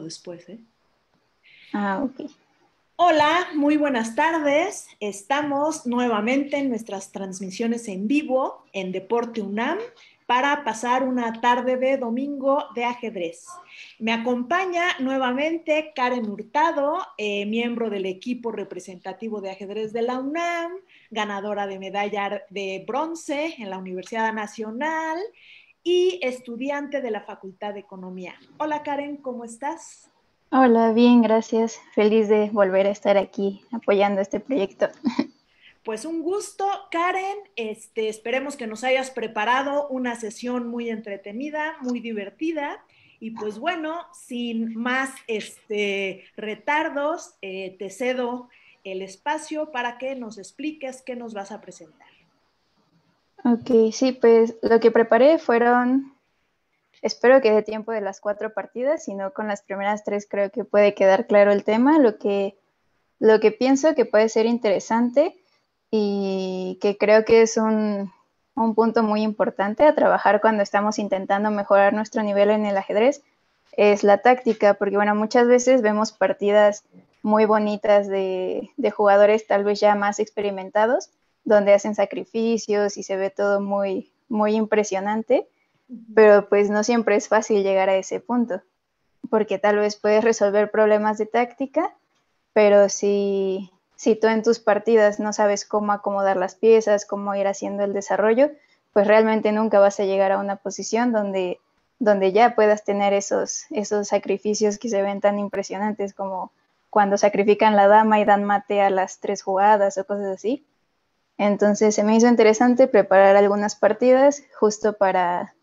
después, ¿eh? Ah, ok. Hola, muy buenas tardes. Estamos nuevamente en nuestras transmisiones en vivo en Deporte UNAM para pasar una tarde de domingo de ajedrez. Me acompaña nuevamente Karen Hurtado, eh, miembro del equipo representativo de ajedrez de la UNAM, ganadora de medalla de bronce en la Universidad Nacional y estudiante de la Facultad de Economía. Hola Karen, ¿cómo estás? Hola, bien, gracias. Feliz de volver a estar aquí apoyando este proyecto. Pues un gusto, Karen. Este, esperemos que nos hayas preparado una sesión muy entretenida, muy divertida. Y pues bueno, sin más este, retardos, eh, te cedo el espacio para que nos expliques qué nos vas a presentar. Ok, sí, pues lo que preparé fueron, espero que de tiempo de las cuatro partidas, si no con las primeras tres creo que puede quedar claro el tema, lo que, lo que pienso que puede ser interesante y que creo que es un, un punto muy importante a trabajar cuando estamos intentando mejorar nuestro nivel en el ajedrez es la táctica, porque bueno, muchas veces vemos partidas muy bonitas de, de jugadores tal vez ya más experimentados, donde hacen sacrificios y se ve todo muy, muy impresionante, pero pues no siempre es fácil llegar a ese punto, porque tal vez puedes resolver problemas de táctica, pero si, si tú en tus partidas no sabes cómo acomodar las piezas, cómo ir haciendo el desarrollo, pues realmente nunca vas a llegar a una posición donde, donde ya puedas tener esos, esos sacrificios que se ven tan impresionantes como cuando sacrifican la dama y dan mate a las tres jugadas o cosas así. Entonces se me hizo interesante preparar algunas partidas justo para,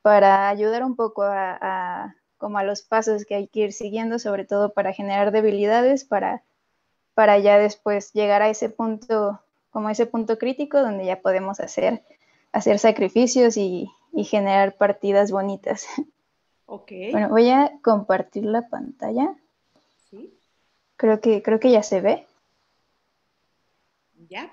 para ayudar un poco a, como a los pasos que hay que ir siguiendo, sobre todo para generar debilidades, para, para ya después llegar a ese punto, como ese punto crítico donde ya podemos hacer, hacer sacrificios y, y generar partidas bonitas. Ok. Bueno, voy a compartir la pantalla. ¿Sí? Creo que, creo que ya se ve. ¿Ya?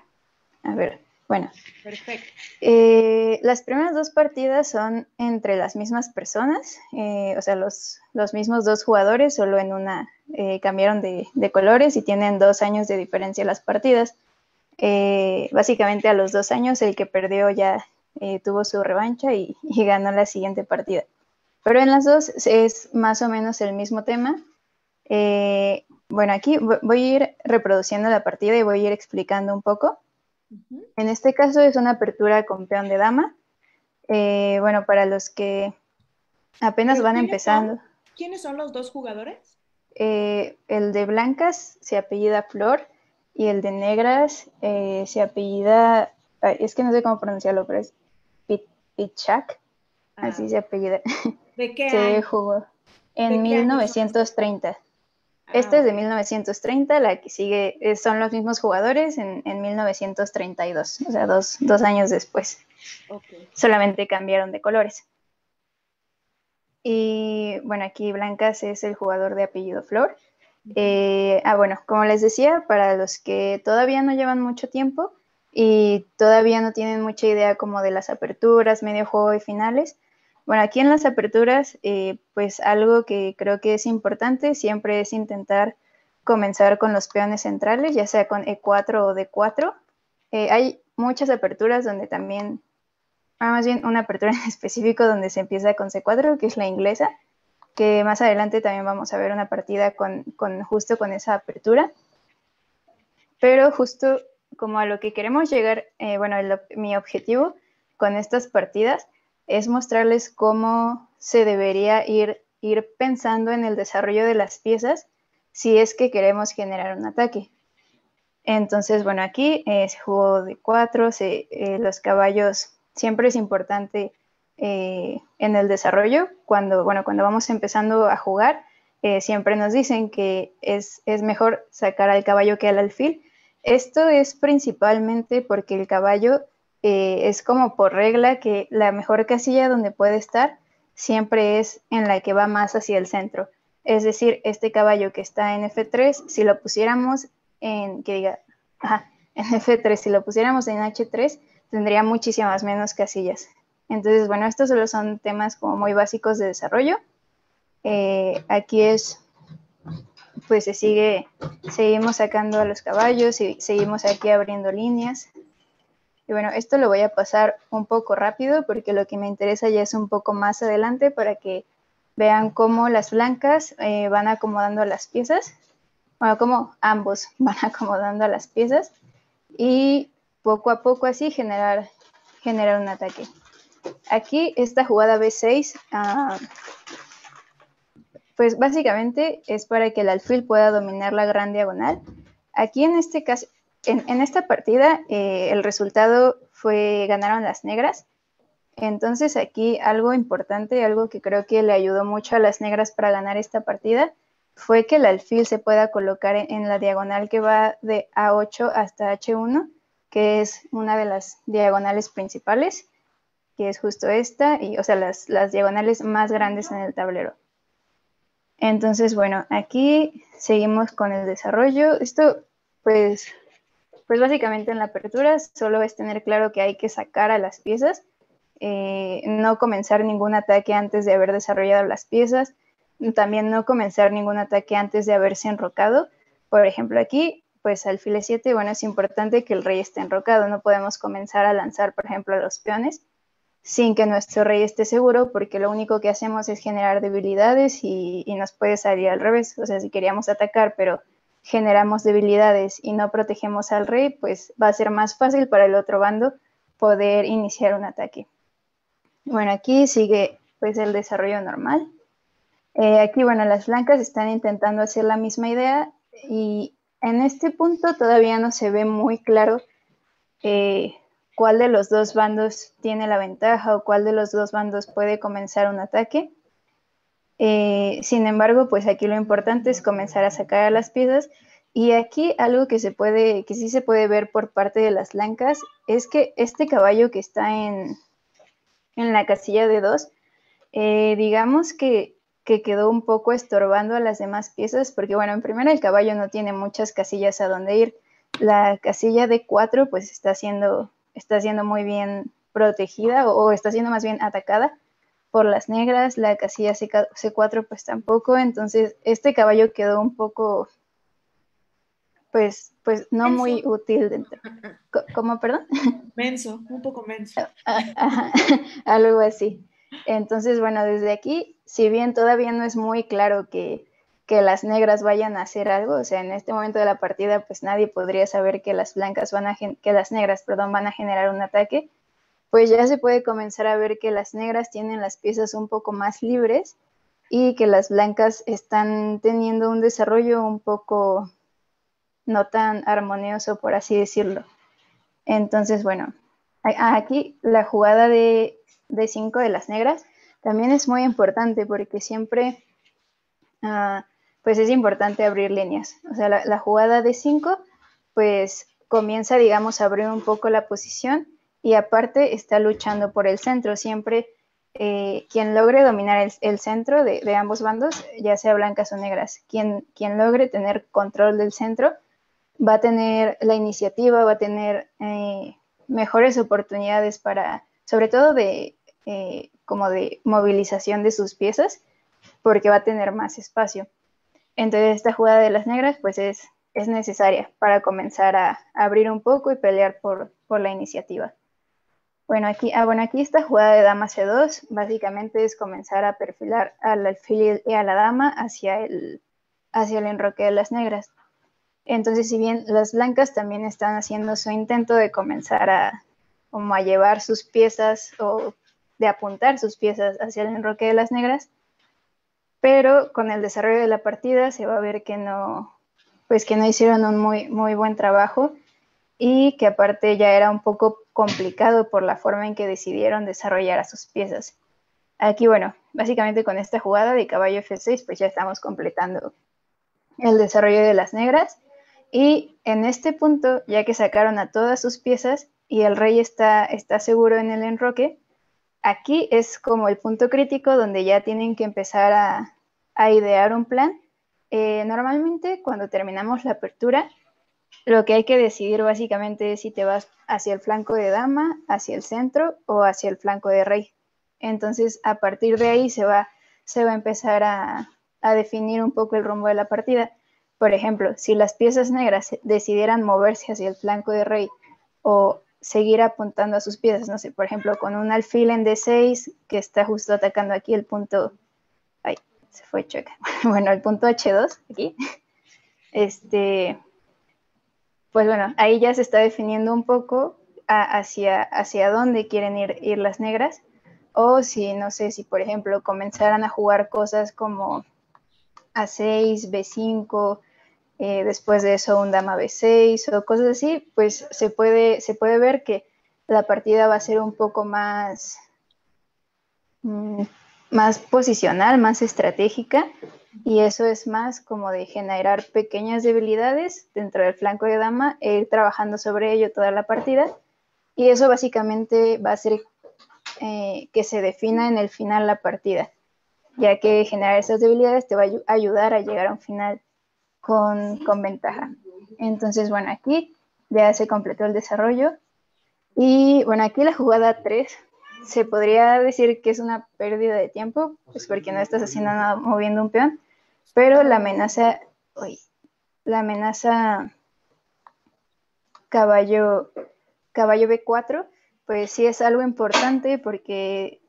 A ver, bueno. Perfecto. Eh, las primeras dos partidas son entre las mismas personas, eh, o sea, los, los, mismos dos jugadores, solo en una eh, cambiaron de, de, colores y tienen dos años de diferencia las partidas. Básicamente a los dos años el que perdió ya tuvo su revancha y, y, ganó la siguiente partida. Pero en las dos es más o menos el mismo tema. Eh, bueno, aquí voy a ir reproduciendo la partida y voy a ir explicando un poco. Uh -huh. En este caso es una apertura con peón de dama. Eh, bueno, para los que apenas van empezando. Son, ¿Quiénes son los dos jugadores? Eh, el de blancas se apellida Flor y el de negras eh, se apellida, es que no sé cómo pronunciarlo, pero es Pichak, ah. así se apellida. ¿De qué se año? jugó en 1930. Ah, este es de 1930, la que sigue eh, son los mismos jugadores en, en 1932, o sea, dos, dos años después. Okay. Solamente cambiaron de colores. Y bueno, aquí Blancas es el jugador de apellido Flor. Eh, ah, bueno, como les decía, para los que todavía no llevan mucho tiempo y todavía no tienen mucha idea como de las aperturas, medio juego y finales, bueno, aquí en las aperturas, eh, pues algo que creo que es importante siempre es intentar comenzar con los peones centrales, ya sea con E4 o D4. Eh, hay muchas aperturas donde también, ah, más bien una apertura en específico donde se empieza con C4, que es la inglesa, que más adelante también vamos a ver una partida con, justo con esa apertura. Pero justo como a lo que queremos llegar, eh, bueno, mi objetivo con estas partidas es mostrarles cómo se debería ir, ir pensando en el desarrollo de las piezas si es que queremos generar un ataque. Entonces, bueno, aquí eh, se jugó de cuatro, se, eh, los caballos siempre es importante eh, en el desarrollo. Cuando, bueno, cuando vamos empezando a jugar, eh, siempre nos dicen que es, es mejor sacar al caballo que al alfil. Esto es principalmente porque el caballo eh, es como por regla que la mejor casilla donde puede estar siempre es en la que va más hacia el centro. Es decir, este caballo que está en F3, si lo pusiéramos en, que diga, en F3, si lo pusiéramos en H3, tendría muchísimas menos casillas. Entonces, bueno, estos solo son temas como muy básicos de desarrollo. Eh, aquí es, pues se sigue, seguimos sacando a los caballos y seguimos aquí abriendo líneas. Y bueno, esto lo voy a pasar un poco rápido porque lo que me interesa ya es un poco más adelante para que vean cómo las blancas eh, van acomodando las piezas, bueno, cómo ambos van acomodando las piezas y poco a poco así generar, generar un ataque. Aquí esta jugada B6, ah, pues básicamente es para que el alfil pueda dominar la gran diagonal. Aquí en este caso, en, esta partida eh, el resultado fue ganaron las negras. Entonces aquí algo importante, algo que creo que le ayudó mucho a las negras para ganar esta partida, fue que el alfil se pueda colocar en, la diagonal que va de A8 hasta H1, que es una de las diagonales principales, que es justo esta, y o sea, las, las diagonales más grandes en el tablero. Entonces, bueno, aquí seguimos con el desarrollo. Esto, pues, pues básicamente en la apertura solo es tener claro que hay que sacar a las piezas, eh, no comenzar ningún ataque antes de haber desarrollado las piezas, también no comenzar ningún ataque antes de haberse enrocado. Por ejemplo, aquí, pues alfil 7, bueno, es importante que el rey esté enrocado, no podemos comenzar a lanzar, por ejemplo, los peones sin que nuestro rey esté seguro, porque lo único que hacemos es generar debilidades y, y nos puede salir al revés. O sea, si queríamos atacar, pero generamos debilidades y no protegemos al rey, pues va a ser más fácil para el otro bando poder iniciar un ataque. Bueno, aquí sigue pues el desarrollo normal. Eh, aquí, bueno, las blancas están intentando hacer la misma idea y en este punto todavía no se ve muy claro eh, cuál de los dos bandos tiene la ventaja o cuál de los dos bandos puede comenzar un ataque. Eh, sin embargo, pues aquí lo importante es comenzar a sacar a las piezas. Y aquí algo que se puede, que sí se puede ver por parte de las blancas, es que este caballo que está en, en la casilla de dos, eh, digamos que, que, quedó un poco estorbando a las demás piezas, porque bueno, en primera el caballo no tiene muchas casillas a donde ir. La casilla de cuatro pues está siendo, está siendo muy bien protegida o está siendo más bien atacada por las negras, la casilla C4 pues tampoco, entonces este caballo quedó un poco, pues, pues no muy útil dentro. ¿Cómo, perdón? Menso, un poco menso. Ah, algo así. Entonces, bueno, desde aquí, si bien todavía no es muy claro que, que, las negras vayan a hacer algo, o sea, en este momento de la partida, pues nadie podría saber que las blancas van a, que las negras, perdón, van a generar un ataque, pues ya se puede comenzar a ver que las negras tienen las piezas un poco más libres y que las blancas están teniendo un desarrollo un poco no tan armonioso, por así decirlo. Entonces, bueno, aquí la jugada de, de cinco de las negras también es muy importante porque siempre, ah, pues es importante abrir líneas. O sea, la, jugada de 5, pues comienza, digamos, a abrir un poco la posición y aparte está luchando por el centro. Siempre eh, quien logre dominar el, centro de, ambos bandos, ya sea blancas o negras, quien, quien logre tener control del centro, va a tener la iniciativa, va a tener eh, mejores oportunidades para, sobre todo de eh, como de movilización de sus piezas, porque va a tener más espacio. Entonces esta jugada de las negras pues es, es necesaria para comenzar a, abrir un poco y pelear por, por la iniciativa. Bueno, aquí, ah, bueno, aquí esta jugada de dama C2 básicamente es comenzar a perfilar al alfil y a la dama hacia el, hacia el enroque de las negras. Entonces, si bien las blancas también están haciendo su intento de comenzar a, como a llevar sus piezas o de apuntar sus piezas hacia el enroque de las negras, pero con el desarrollo de la partida se va a ver que no, pues que no hicieron un muy, muy buen trabajo y que aparte ya era un poco complicado por la forma en que decidieron desarrollar a sus piezas. Aquí, bueno, básicamente con esta jugada de caballo F6, pues ya estamos completando el desarrollo de las negras. Y en este punto, ya que sacaron a todas sus piezas y el rey está, está seguro en el enroque, aquí es como el punto crítico donde ya tienen que empezar a, idear un plan. Eh, normalmente cuando terminamos la apertura, lo que hay que decidir básicamente es si te vas hacia el flanco de dama, hacia el centro o hacia el flanco de rey. Entonces, a partir de ahí se va, se va a empezar a, a definir un poco el rumbo de la partida. Por ejemplo, si las piezas negras decidieran moverse hacia el flanco de rey o seguir apuntando a sus piezas, no sé, por ejemplo, con un alfil en D6 que está justo atacando aquí el punto, ay, se fue chueca, bueno, el punto H2 aquí, este, pues bueno, ahí ya se está definiendo un poco hacia, hacia dónde quieren ir, ir las negras, o si, no sé, si por ejemplo comenzaran a jugar cosas como A6, B5, eh, después de eso un dama b6 o cosas así, pues se puede, se puede ver que la partida va a ser un poco más, mm, más posicional, más estratégica, y eso es más como de generar pequeñas debilidades dentro del flanco de dama e ir trabajando sobre ello toda la partida, y eso básicamente va a ser eh, que se defina en el final la partida, ya que generar esas debilidades te va a ayudar a llegar a un final con, ventaja. Entonces, bueno, aquí ya se completó el desarrollo. Y bueno, aquí la jugada 3 se podría decir que es una pérdida de tiempo, pues porque no estás haciendo nada moviendo un peón, pero la amenaza, uy, la amenaza caballo, caballo B4, pues sí es algo importante porque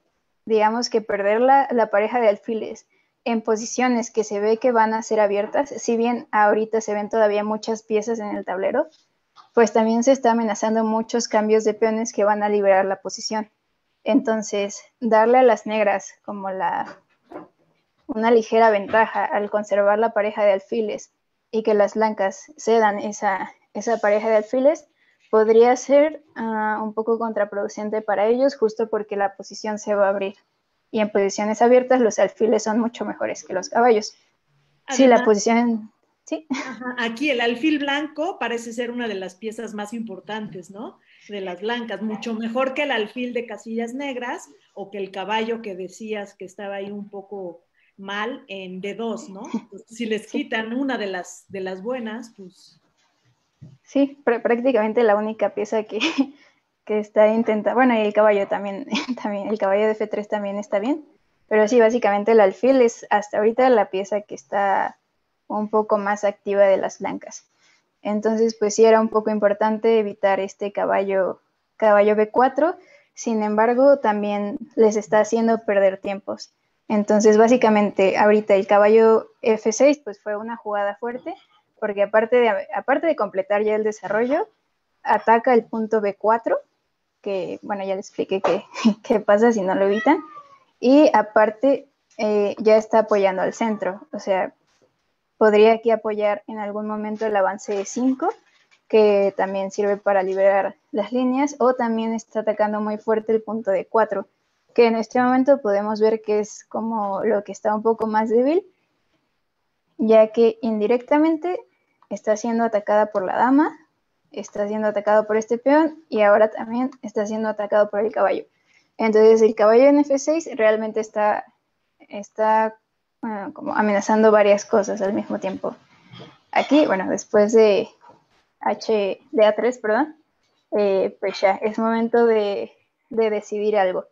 digamos que perder la, la pareja de alfiles en posiciones que se ve que van a ser abiertas, si bien ahorita se ven todavía muchas piezas en el tablero, pues también se está amenazando muchos cambios de peones que van a liberar la posición. Entonces, darle a las negras como la una ligera ventaja al conservar la pareja de alfiles y que las blancas cedan esa, esa pareja de alfiles, podría ser ah, un poco contraproducente para ellos justo porque la posición se va a abrir y en posiciones abiertas los alfiles son mucho mejores que los caballos. sí, la posición... Sí. aquí el alfil blanco parece ser una de las piezas más importantes, ¿no? De las blancas, mucho mejor que el alfil de casillas negras o que el caballo que decías que estaba ahí un poco mal en D2, ¿no? si les quitan una de las, de las buenas, pues... Sí, prácticamente la única pieza que, que está intentando, bueno, y el caballo también, también, el caballo de F3 también está bien, pero sí, básicamente el alfil es hasta ahorita la pieza que está un poco más activa de las blancas. Entonces, pues sí era un poco importante evitar este caballo, caballo B4, sin embargo, también les está haciendo perder tiempos. Entonces, básicamente, ahorita el caballo F6, pues fue una jugada fuerte, porque aparte de, aparte de completar ya el desarrollo, ataca el punto B4 que, bueno, ya les expliqué qué, pasa si no lo evitan. Y aparte, eh, ya está apoyando al centro, o sea, podría aquí apoyar en algún momento el avance de 5, que también sirve para liberar las líneas, o también está atacando muy fuerte el punto de 4, que en este momento podemos ver que es como lo que está un poco más débil, ya que indirectamente está siendo atacada por la dama, está siendo atacado por este peón y ahora también está siendo atacado por el caballo. Entonces el caballo en F6 realmente está, está como amenazando varias cosas al mismo tiempo. Aquí, bueno, después de H de A3, perdón, eh, pues ya es momento de, de decidir algo.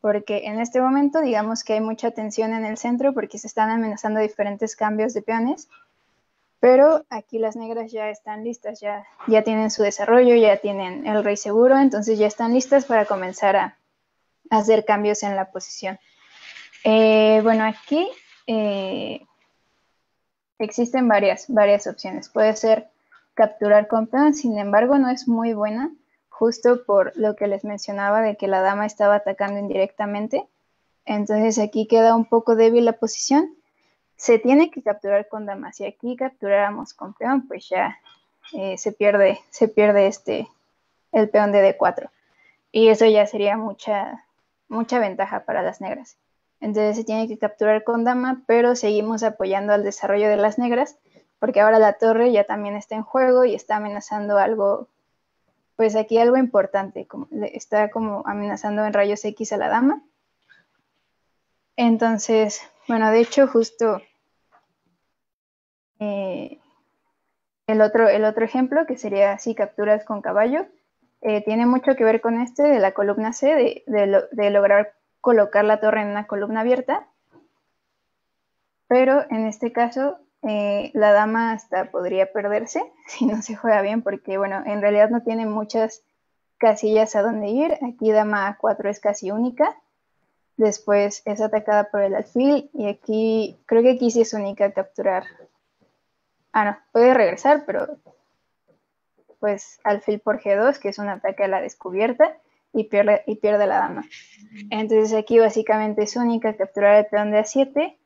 Porque en este momento digamos que hay mucha tensión en el centro porque se están amenazando diferentes cambios de peones pero aquí las negras ya están listas, ya, ya tienen su desarrollo, ya tienen el rey seguro, entonces ya están listas para comenzar a, hacer cambios en la posición. Eh, bueno, aquí eh, existen varias, varias opciones. Puede ser capturar con peón, sin embargo no es muy buena, justo por lo que les mencionaba de que la dama estaba atacando indirectamente. Entonces aquí queda un poco débil la posición se tiene que capturar con damas. Si aquí capturáramos con peón, pues ya eh, se pierde, se pierde este, el peón de D4. Y eso ya sería mucha, mucha ventaja para las negras. Entonces se tiene que capturar con dama, pero seguimos apoyando al desarrollo de las negras, porque ahora la torre ya también está en juego y está amenazando algo, pues aquí algo importante, como, está como amenazando en rayos X a la dama. Entonces, bueno, de hecho, justo eh, el, otro, el otro ejemplo, que sería así capturas con caballo, eh, tiene mucho que ver con este de la columna C, de, lograr colocar la torre en una columna abierta. pero en este caso eh, la dama hasta podría perderse si no se juega bien, porque bueno, en realidad no tiene muchas casillas a donde ir. Aquí dama A4 es casi única. Después es atacada por el alfil y aquí creo que aquí sí es única capturar. Ah, no, puede regresar, pero pues alfil por G2, que es un ataque a la descubierta y pierde, y pierde la dama. Entonces aquí básicamente es única capturar el peón de A7,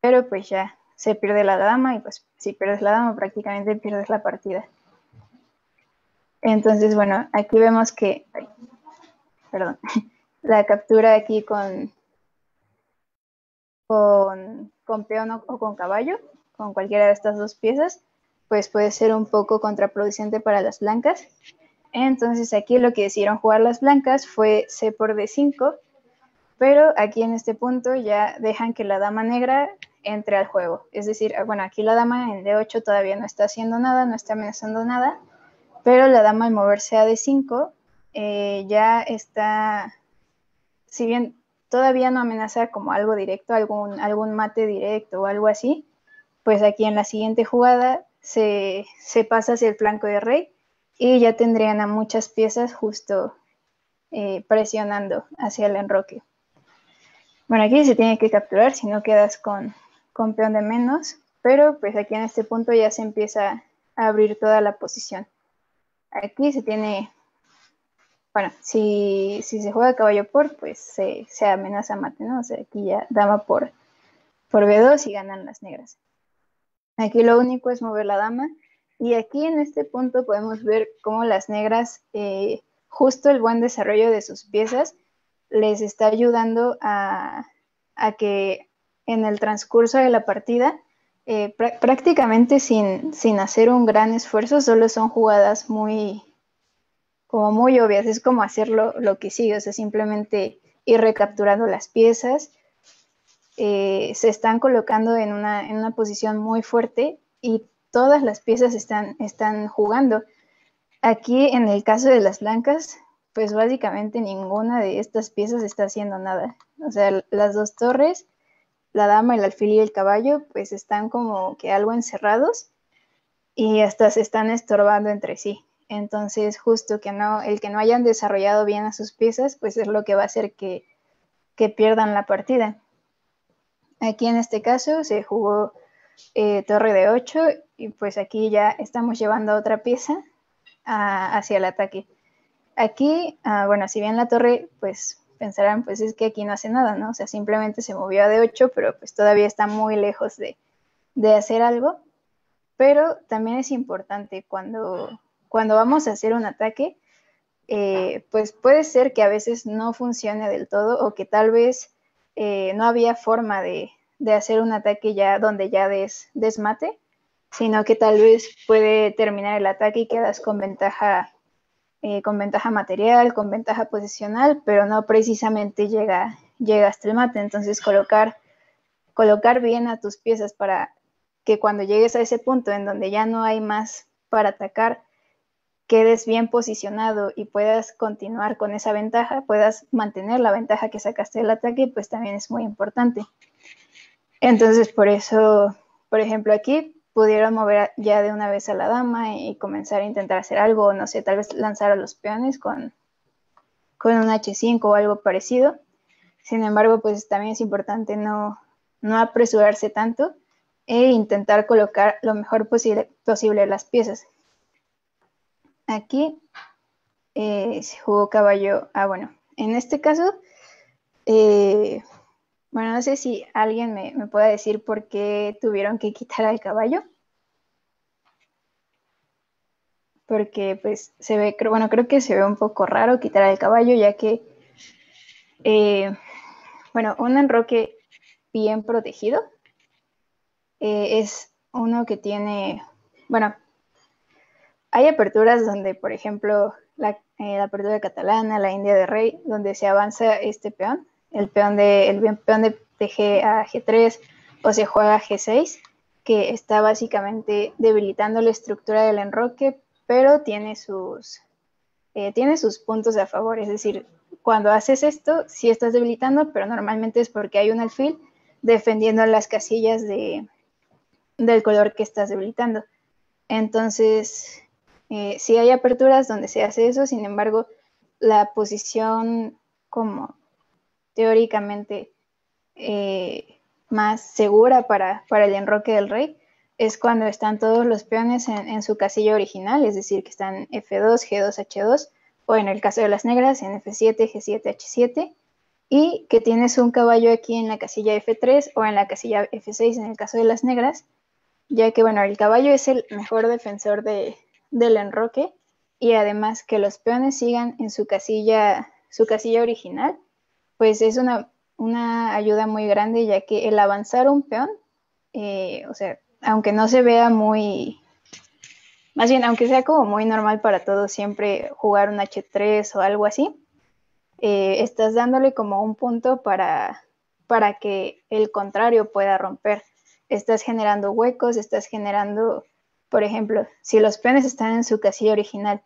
pero pues ya se pierde la dama y pues si pierdes la dama prácticamente pierdes la partida. Entonces, bueno, aquí vemos que, perdón, la captura aquí con, con, con peón o, o, con caballo, con cualquiera de estas dos piezas, pues puede ser un poco contraproducente para las blancas. Entonces aquí lo que decidieron jugar las blancas fue C por D5, pero aquí en este punto ya dejan que la dama negra entre al juego. Es decir, bueno, aquí la dama en D8 todavía no está haciendo nada, no está amenazando nada, pero la dama al moverse a D5 eh, ya está, si bien todavía no amenaza como algo directo, algún, algún mate directo o algo así, pues aquí en la siguiente jugada se, se pasa hacia el flanco de rey y ya tendrían a muchas piezas justo eh, presionando hacia el enroque. Bueno, aquí se tiene que capturar si no quedas con, con peón de menos, pero pues aquí en este punto ya se empieza a abrir toda la posición. Aquí se tiene, bueno, si, se juega caballo por, pues se, amenaza mate, ¿no? O sea, aquí ya dama por, por B2 y ganan las negras. Aquí lo único es mover la dama y aquí en este punto podemos ver cómo las negras, eh, justo el buen desarrollo de sus piezas, les está ayudando a, a que en el transcurso de la partida, eh, prácticamente sin, sin, hacer un gran esfuerzo, solo son jugadas muy, como muy obvias, es como hacerlo lo que sigue, o sea, simplemente ir recapturando las piezas, eh, se están colocando en una, en una, posición muy fuerte y todas las piezas están, están jugando. Aquí en el caso de las blancas, pues básicamente ninguna de estas piezas está haciendo nada. O sea, las dos torres la dama, el alfil y el caballo, pues están como que algo encerrados y hasta se están estorbando entre sí. Entonces, justo que no, el que no hayan desarrollado bien a sus piezas, pues es lo que va a hacer que, pierdan la partida. Aquí en este caso se jugó eh, torre de 8 y pues aquí ya estamos llevando otra pieza hacia el ataque. Aquí, ah, bueno, si bien la torre pues pensarán, pues es que aquí no hace nada, ¿no? O sea, simplemente se movió a de 8, pero pues todavía está muy lejos de, hacer algo. Pero también es importante cuando, cuando vamos a hacer un ataque, eh, pues puede ser que a veces no funcione del todo o que tal vez eh, no había forma de, hacer un ataque ya donde ya des, desmate, sino que tal vez puede terminar el ataque y quedas con ventaja eh, con ventaja material, con ventaja posicional, pero no precisamente llega, llega hasta el. Entonces colocar, colocar bien a tus piezas para que cuando llegues a ese punto en donde ya no hay más para atacar, quedes bien posicionado y puedas continuar con esa ventaja, puedas mantener la ventaja que sacaste del ataque, pues también es muy importante. Entonces, por eso, por ejemplo, aquí pudieron mover ya de una vez a la dama y comenzar a intentar hacer algo, no sé, tal vez lanzar a los peones con, con un H5 o algo parecido. Sin embargo, pues también es importante no, no apresurarse tanto e intentar colocar lo mejor posible, posible las piezas. Aquí eh, se jugó caballo. Ah, bueno, en este caso, eh, bueno, no sé si alguien me, me puede decir por qué tuvieron que quitar al caballo. Porque pues se ve, bueno, creo que se ve un poco raro quitar al caballo, ya que, eh, bueno, un enroque bien protegido eh, es uno que tiene, bueno, hay aperturas donde, por ejemplo, eh, la apertura catalana, la India de Rey, donde se avanza este peón el peón de, el peón de, G a G3 o se juega G6, que está básicamente debilitando la estructura del enroque, pero tiene sus, eh, tiene sus puntos a favor. Es decir, cuando haces esto, sí estás debilitando, pero normalmente es porque hay un alfil defendiendo las casillas de, del color que estás debilitando. Entonces, eh, sí hay aperturas donde se hace eso, sin embargo, la posición como teóricamente eh, más segura para, el enroque del rey es cuando están todos los peones en, en, su casilla original, es decir, que están F2, G2, H2, o en el caso de las negras, en F7, G7, H7, y que tienes un caballo aquí en la casilla F3 o en la casilla F6 en el caso de las negras, ya que bueno, el caballo es el mejor defensor de, del enroque y además que los peones sigan en su casilla, su casilla original, pues es una, una ayuda muy grande ya que el avanzar un peón, eh, o sea, aunque no se vea muy, más bien, aunque sea como muy normal para todos siempre jugar un H3 o algo así, eh, estás dándole como un punto para, para que el contrario pueda romper. Estás generando huecos, estás generando, por ejemplo, si los peones están en su casilla original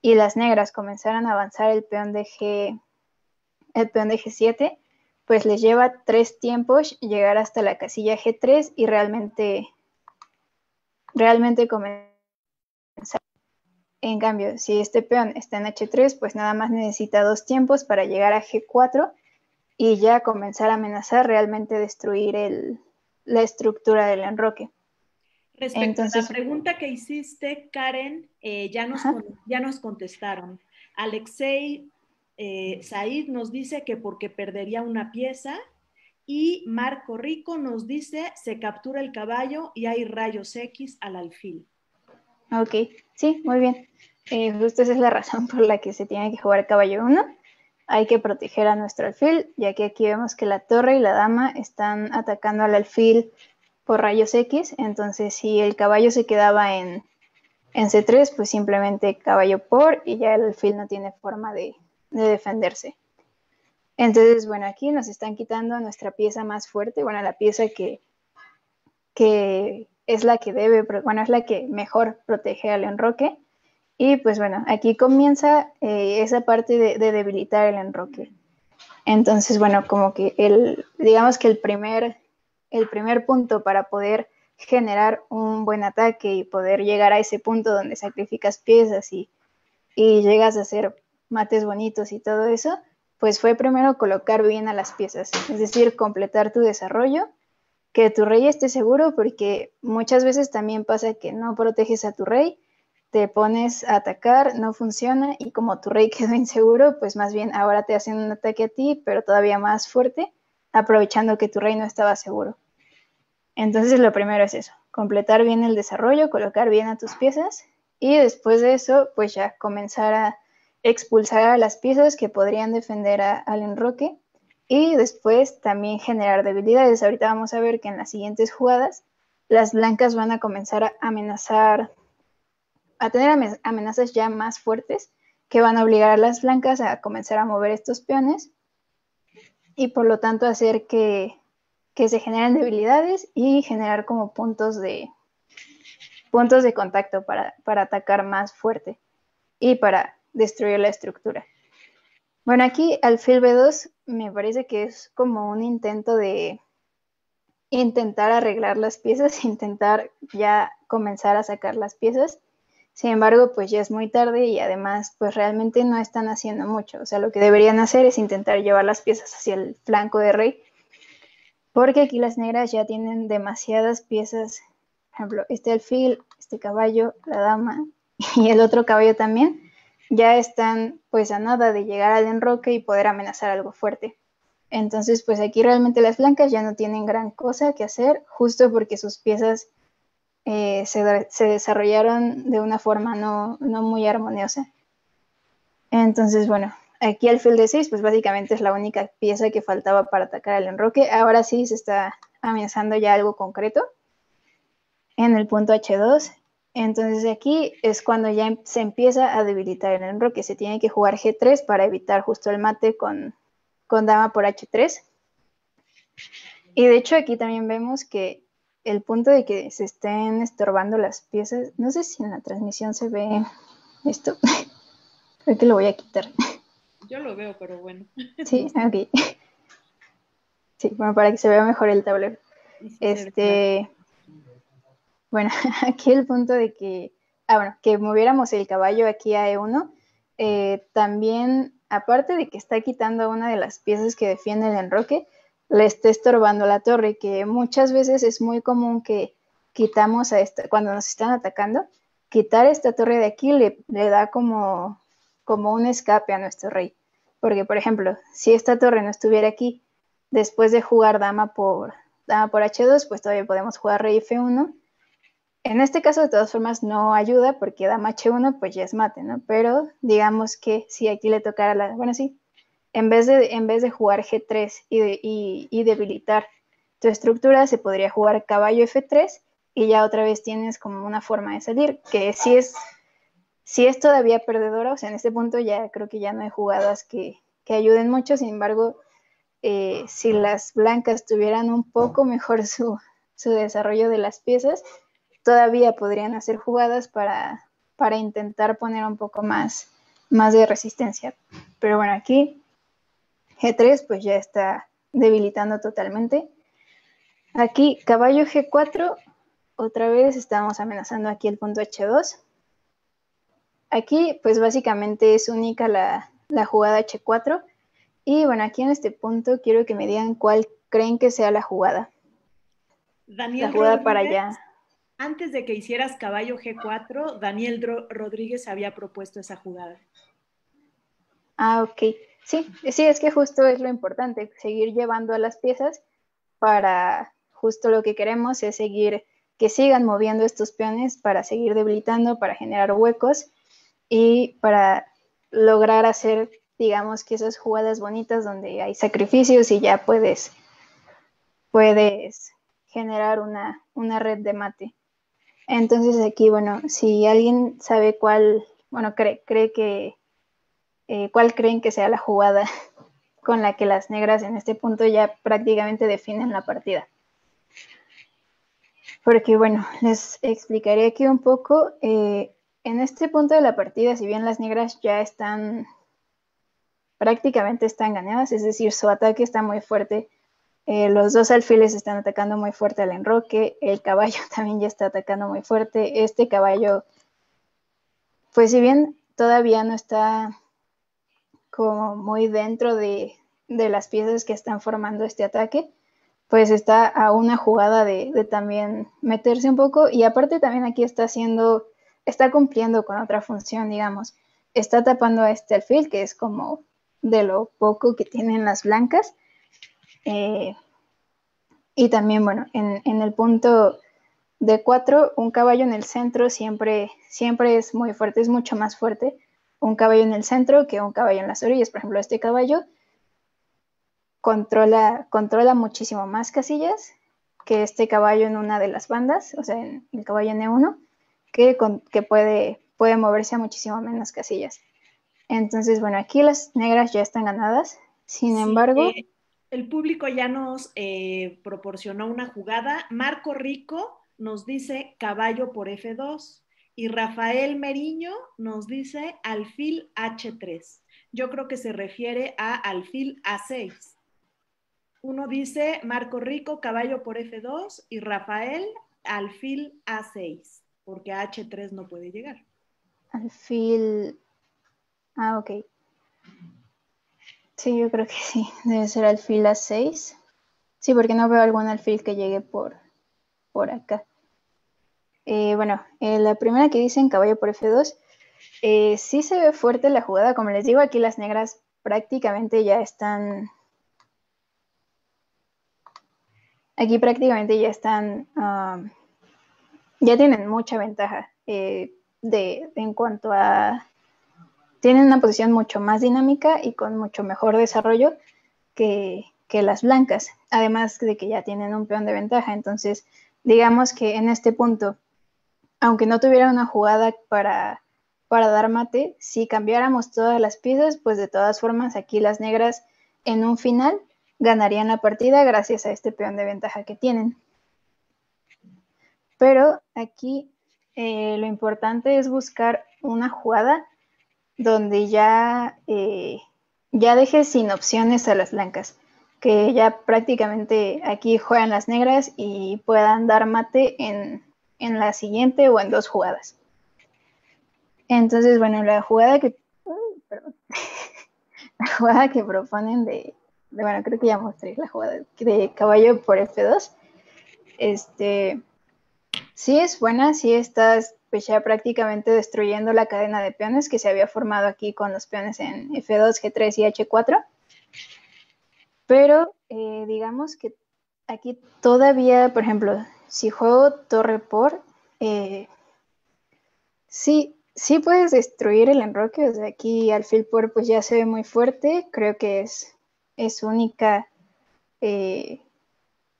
y las negras comenzaran a avanzar el peón de G, el peón de G7, pues les lleva tres tiempos llegar hasta la casilla G3 y realmente, realmente comenzar en cambio, si este peón está en H3, pues nada más necesita dos tiempos para llegar a G4 y ya comenzar a amenazar, realmente destruir la estructura del enroque. Respecto a la pregunta que hiciste, Karen, eh, ya, nos, ya nos contestaron. Alexei eh, Said nos dice que porque perdería una pieza y Marco Rico nos dice se captura el caballo y hay rayos X al alfil. Ok, sí, muy bien. Eh, justo esa es la razón por la que se tiene que jugar caballo 1. Hay que proteger a nuestro alfil, ya que aquí vemos que la torre y la dama están atacando al alfil por rayos X. Entonces, si el caballo se quedaba en, C3, pues simplemente caballo por y ya el alfil no tiene forma de, defenderse. Entonces, bueno, aquí nos están quitando nuestra pieza más fuerte, bueno, la pieza que, que es la que debe, bueno, es la que mejor protege al enroque. Y pues bueno, aquí comienza eh, esa parte de, debilitar el enroque. Entonces, bueno, como que el, digamos que el primer, el primer punto para poder generar un buen ataque y poder llegar a ese punto donde sacrificas piezas y, y llegas a hacer mates bonitos y todo eso, pues fue primero colocar bien a las piezas, es decir, completar tu desarrollo que tu rey esté seguro, porque muchas veces también pasa que no proteges a tu rey, te pones a atacar, no funciona y como tu rey quedó inseguro, pues más bien ahora te hacen un ataque a ti, pero todavía más fuerte, aprovechando que tu rey no estaba seguro. Entonces lo primero es eso, completar bien el desarrollo, colocar bien a tus piezas y después de eso, pues ya comenzar a expulsar a las piezas que podrían defender al enroque y después también generar debilidades. Ahorita vamos a ver que en las siguientes jugadas las blancas van a comenzar a amenazar, a tener amenazas ya más fuertes que van a obligar a las blancas a comenzar a mover estos peones y por lo tanto hacer que, se generen debilidades y generar como puntos de puntos de contacto para, para atacar más fuerte y para destruir la estructura. Bueno, aquí alfil B2 me parece que es como un intento de intentar arreglar las piezas, intentar ya comenzar a sacar las piezas. Sin embargo, pues ya es muy tarde y además, pues realmente no están haciendo mucho. O sea, lo que deberían hacer es intentar llevar las piezas hacia el flanco de rey, porque aquí las negras ya tienen demasiadas piezas. Por ejemplo, este alfil, este caballo, la dama y el otro caballo también ya están pues a nada de llegar al enroque y poder amenazar algo fuerte. Entonces, pues aquí realmente las blancas ya no tienen gran cosa que hacer, justo porque sus piezas eh, se, desarrollaron de una forma no, muy armoniosa. Entonces, bueno, aquí el fil de 6, pues básicamente es la única pieza que faltaba para atacar al enroque. Ahora sí se está amenazando ya algo concreto en el punto H2 entonces aquí es cuando ya em, se empieza a debilitar el enroque. Se tiene que jugar G3 para evitar justo el mate con, dama por H3. Y de hecho aquí también vemos que el punto de que se estén estorbando las piezas, no sé si en la transmisión se ve esto. Creo que lo voy a quitar. Yo lo veo, pero bueno. Sí, ok. Sí, bueno, para que se vea mejor el tablero. Este, bueno, aquí el punto de que, ah, bueno, que moviéramos el caballo aquí a E1, eh, también, aparte de que está quitando una de las piezas que defiende el enroque, le está estorbando la torre, que muchas veces es muy común que quitamos a esta, cuando nos están atacando, quitar esta torre de aquí le, le da como, como un escape a nuestro rey. Porque, por ejemplo, si esta torre no estuviera aquí, después de jugar dama por, dama por H2, pues todavía podemos jugar rey F1. En este caso, de todas formas, no ayuda porque dama H1 pues ya es mate, ¿no? Pero digamos que si aquí le tocara la... Bueno, sí, en vez de, en vez de jugar G3 y, y debilitar tu estructura, se podría jugar caballo F3 y ya otra vez tienes como una forma de salir, que si es, si es todavía perdedora, o sea, en este punto ya creo que ya no hay jugadas que, que ayuden mucho, sin embargo, eh, si las blancas tuvieran un poco mejor su, desarrollo de las piezas, todavía podrían hacer jugadas para, para intentar poner un poco más, más de resistencia. Pero bueno, aquí G3 pues ya está debilitando totalmente. Aquí caballo G4, otra vez estamos amenazando aquí el punto H2. Aquí pues básicamente es única la, la jugada H4 y bueno, aquí en este punto quiero que me digan cuál creen que sea la jugada. Daniel la jugada para allá. Antes de que hicieras caballo G4, Daniel Rodríguez había propuesto esa jugada. Ah, ok. Sí, sí, es que justo es lo importante, seguir llevando a las piezas para justo lo que queremos es seguir, que sigan moviendo estos peones para seguir debilitando, para generar huecos y para lograr hacer digamos que esas jugadas bonitas donde hay sacrificios y ya puedes, puedes generar una, red de mate. Entonces aquí, bueno, si alguien sabe cuál, bueno, cree, cree que, eh, cuál creen que sea la jugada con la que las negras en este punto ya prácticamente definen la partida. Porque bueno, les explicaré aquí un poco. Eh, en este punto de la partida, si bien las negras ya están prácticamente están ganadas, es decir, su ataque está muy fuerte. Eh, los dos alfiles están atacando muy fuerte al enroque, el caballo también ya está atacando muy fuerte. Este caballo, pues si bien todavía no está como muy dentro de, las piezas que están formando este ataque, pues está a una jugada de, de, también meterse un poco y aparte también aquí está haciendo, está cumpliendo con otra función, digamos. Está tapando a este alfil, que es como de lo poco que tienen las blancas. Eh, y también, bueno, en, el punto de 4, un caballo en el centro siempre, siempre es muy fuerte, es mucho más fuerte un caballo en el centro que un caballo en las orillas. Por ejemplo, este caballo controla, controla muchísimo más casillas que este caballo en una de las bandas, o sea, en el caballo N1, que, que puede, puede moverse a muchísimo menos casillas. Entonces, bueno, aquí las negras ya están ganadas. Sin embargo... Eh, el público ya nos eh, proporcionó una jugada. Marco Rico nos dice caballo por F2 y Rafael Meriño nos dice alfil H3. Yo creo que se refiere a alfil A6. Uno dice Marco Rico caballo por F2 y Rafael alfil A6, porque H3 no puede llegar. Alfil Ah, ok. Sí, yo creo que sí. Debe ser alfil a 6. Sí, porque no veo algún alfil que llegue por, por acá. Eh, bueno, eh, la primera que dicen caballo por F2. Eh, sí se ve fuerte la jugada. Como les digo, aquí las negras prácticamente ya están. Aquí prácticamente ya están. Um, ya tienen mucha ventaja de, en cuanto a tienen una posición mucho más dinámica y con mucho mejor desarrollo que, las blancas, además de que ya tienen un peón de ventaja. Entonces, digamos que en este punto, aunque no tuviera una jugada para, para dar mate, si cambiáramos todas las piezas, pues de todas formas aquí las negras en un final ganarían la partida gracias a este peón de ventaja que tienen. Pero aquí eh, lo importante es buscar una jugada donde ya, eh, ya deje sin opciones a las blancas. que ya prácticamente aquí juegan las negras y puedan dar mate en, la siguiente o en dos jugadas. Entonces, bueno, la jugada que... la jugada que proponen de, Bueno, creo que ya mostré la jugada de caballo por F2. Este... Sí es buena, sí estás pues ya prácticamente destruyendo la cadena de peones que se había formado aquí con los peones en F2, G3 y H4. Pero eh, digamos que aquí todavía, por ejemplo, si juego torre por, eh, sí, sí puedes destruir el enroque. O sea, aquí alfil por pues ya se ve muy fuerte. Creo que es, es única eh,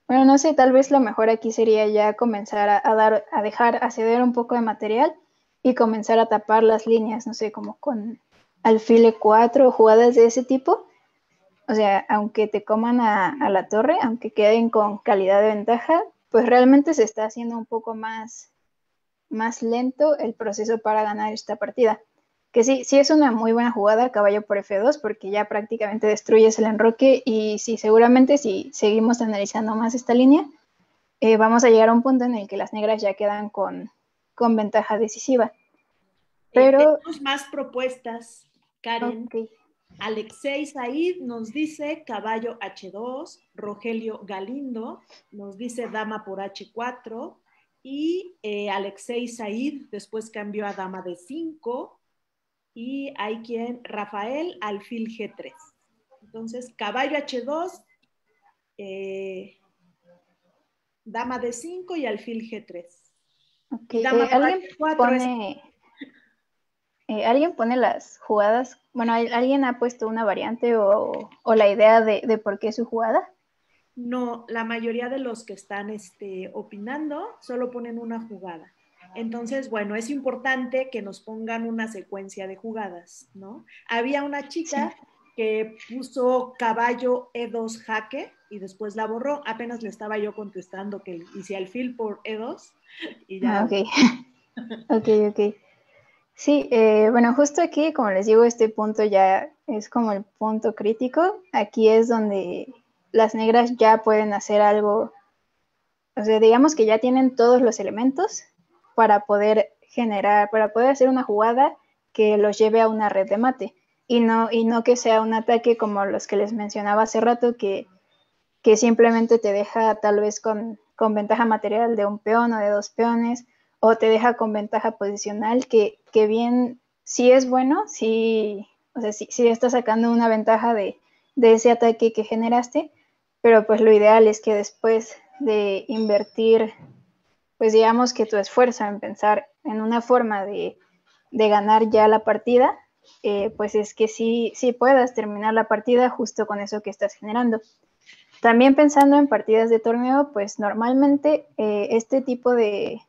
bueno, no sé, tal vez lo mejor aquí sería ya comenzar a, dar, a dejar, a ceder un poco de material y comenzar a tapar las líneas, no sé, como con alfile 4 o jugadas de ese tipo. O sea, aunque te coman a, la torre, aunque queden con calidad de ventaja, pues realmente se está haciendo un poco más, más lento el proceso para ganar esta partida que sí, sí es una muy buena jugada caballo por F2 porque ya prácticamente destruyes el enroque y sí, seguramente si seguimos analizando más esta línea, eh, vamos a llegar a un punto en el que las negras ya quedan con, ventaja decisiva. Eh, Pero... tenemos más propuestas, Karen. Alexei Said nos dice caballo H2, Rogelio Galindo nos dice dama por H4 y eh, Alexei Said después cambió a dama de 5 y hay quien, Rafael, alfil G3. Entonces, caballo H2, eh, dama de 5 y alfil G3. Okay. Dama eh, ¿alguien, pone, eh, ¿Alguien pone las jugadas? Bueno, ¿alguien ha puesto una variante o, la idea de, por qué su jugada? No, la mayoría de los que están este, opinando solo ponen una jugada. Entonces, bueno, es importante que nos pongan una secuencia de jugadas, ¿no? Había una chica que puso caballo E2 jaque y después la borró. Apenas le estaba yo contestando que hice alfil por E2 y ya. Ah, ok, ok, ok. Sí, eh, bueno, justo aquí, como les digo, este punto ya es como el punto crítico. Aquí es donde las negras ya pueden hacer algo, o sea, digamos que ya tienen todos los elementos para poder generar, para poder hacer una jugada que los lleve a una red de mate. Y no, y no que sea un ataque como los que les mencionaba hace rato que, que simplemente te deja tal vez con, con, ventaja material de un peón o de dos peones o te deja con ventaja posicional que, que bien sí es bueno, sí, o sea, sí, sí está sacando una ventaja de, de ese ataque que generaste, pero pues lo ideal es que después de invertir pues digamos que tu esfuerzo en pensar en una forma de, ganar ya la partida, eh, pues es que sí, sí puedas terminar la partida justo con eso que estás generando. También pensando en partidas de torneo, pues normalmente eh, este tipo de,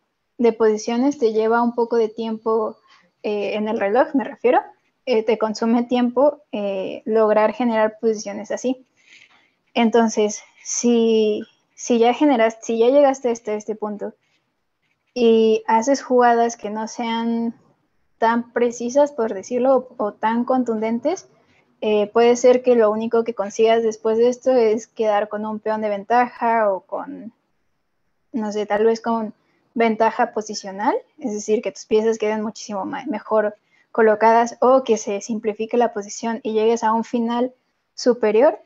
posiciones te lleva un poco de tiempo eh, en el reloj, me refiero, te consume tiempo lograr generar posiciones así. Entonces, si, si ya generas, si ya llegaste hasta este punto y haces jugadas que no sean tan precisas, por decirlo, o, tan contundentes, eh, puede ser que lo único que consigas después de esto es quedar con un peón de ventaja o con, no sé, tal vez con ventaja posicional, es decir, que tus piezas queden muchísimo mejor colocadas o que se simplifique la posición y llegues a un final superior,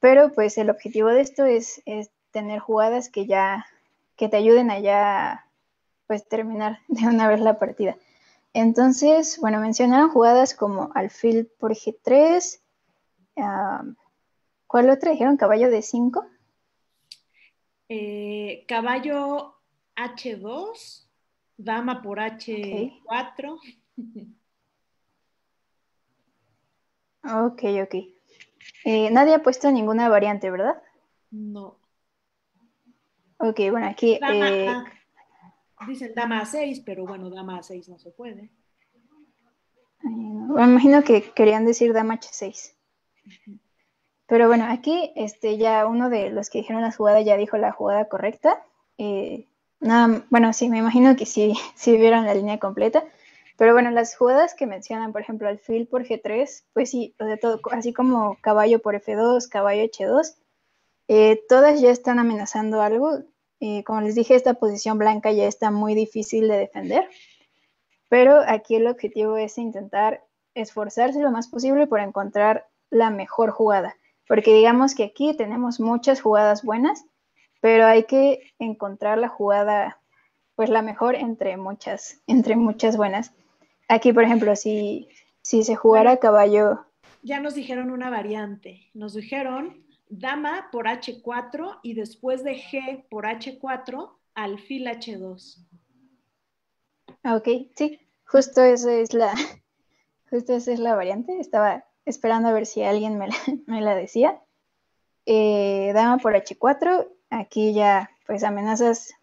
pero pues el objetivo de esto es, es tener jugadas que ya, que te ayuden a ya pues terminar de una vez la partida. Entonces, bueno, mencionaron jugadas como alfil por G3. ¿Cuál otra dijeron? ¿Caballo de 5? Eh, caballo H2, dama por H4. Ok, ok. Eh, nadie ha puesto ninguna variante, ¿verdad? No. Ok, bueno, aquí... Eh, Dicen dama a 6, pero bueno, dama a 6 no se puede. me imagino que querían decir dama H6. Pero bueno, aquí este, ya uno de los que dijeron la jugada ya dijo la jugada correcta. Eh, bueno, sí, me imagino que sí, sí vieron la línea completa. Pero bueno, las jugadas que mencionan, por ejemplo, alfil por G3, pues sí, de todo, así como caballo por F2, caballo H2, Eh, todas ya están amenazando algo. Eh, como les dije, esta posición blanca ya está muy difícil de defender. Pero aquí el objetivo es intentar esforzarse lo más posible por encontrar la mejor jugada. Porque digamos que aquí tenemos muchas jugadas buenas, pero hay que encontrar la jugada, pues la mejor entre muchas, entre muchas buenas. Aquí, por ejemplo, si, si se jugara caballo. Ya nos dijeron una variante. Nos dijeron dama por H4 y después de G por H4, alfil H2. Ok, sí, justo esa es la, justo esa es la variante. Estaba esperando a ver si alguien me la, decía. Eh, dama por H4, aquí ya pues amenazas,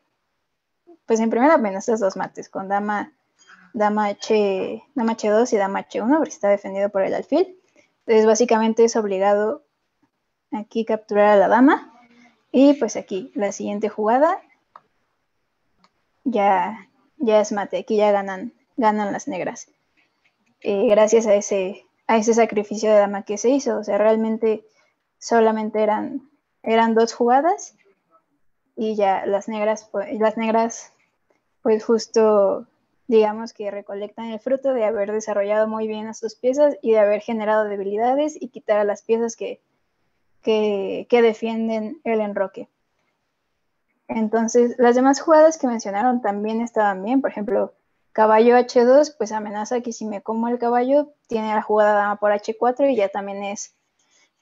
pues en primera amenazas dos mates con dama, dama, H, dama H2 y dama H1 porque está defendido por el alfil. Entonces básicamente es obligado aquí capturar a la dama. Y pues aquí, la siguiente jugada ya, ya es mate, aquí ya ganan, ganan las negras. Eh, gracias a ese, a ese sacrificio de dama que se hizo. O sea, realmente solamente eran, eran dos jugadas y ya las negras, las negras, pues justo digamos que recolectan el fruto de haber desarrollado muy bien a sus piezas y de haber generado debilidades y quitar a las piezas que, que, defienden el enroque. Entonces, las demás jugadas que mencionaron también estaban bien. Por ejemplo, caballo H2, pues amenaza que si me como el caballo, tiene la jugada dama por H4 y ya también es,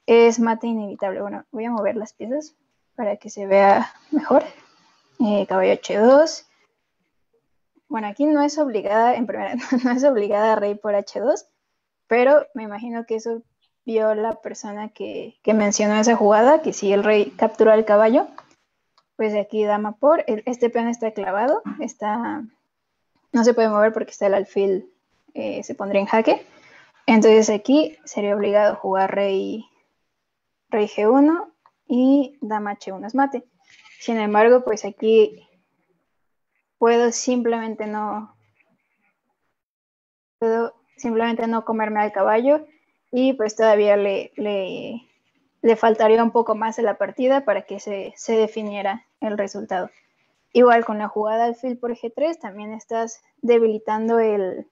es mate inevitable. Bueno, voy a mover las piezas para que se vea mejor. Eh, caballo H2. Bueno, aquí no es obligada, en primera, no es obligada rey por H2, pero me imagino que eso vio la persona que, mencionó esa jugada, que si el rey capturó al caballo, pues aquí dama por, este peón está clavado, está, no se puede mover porque está el alfil, eh, se pondría en jaque. Entonces aquí sería obligado a jugar rey, rey G1 y dama H1 es mate. Sin embargo, pues aquí puedo simplemente no, puedo simplemente no comerme al caballo y pues todavía le, le, faltaría un poco más en la partida para que se, definiera el resultado. Igual con la jugada alfil por G3 también estás debilitando el,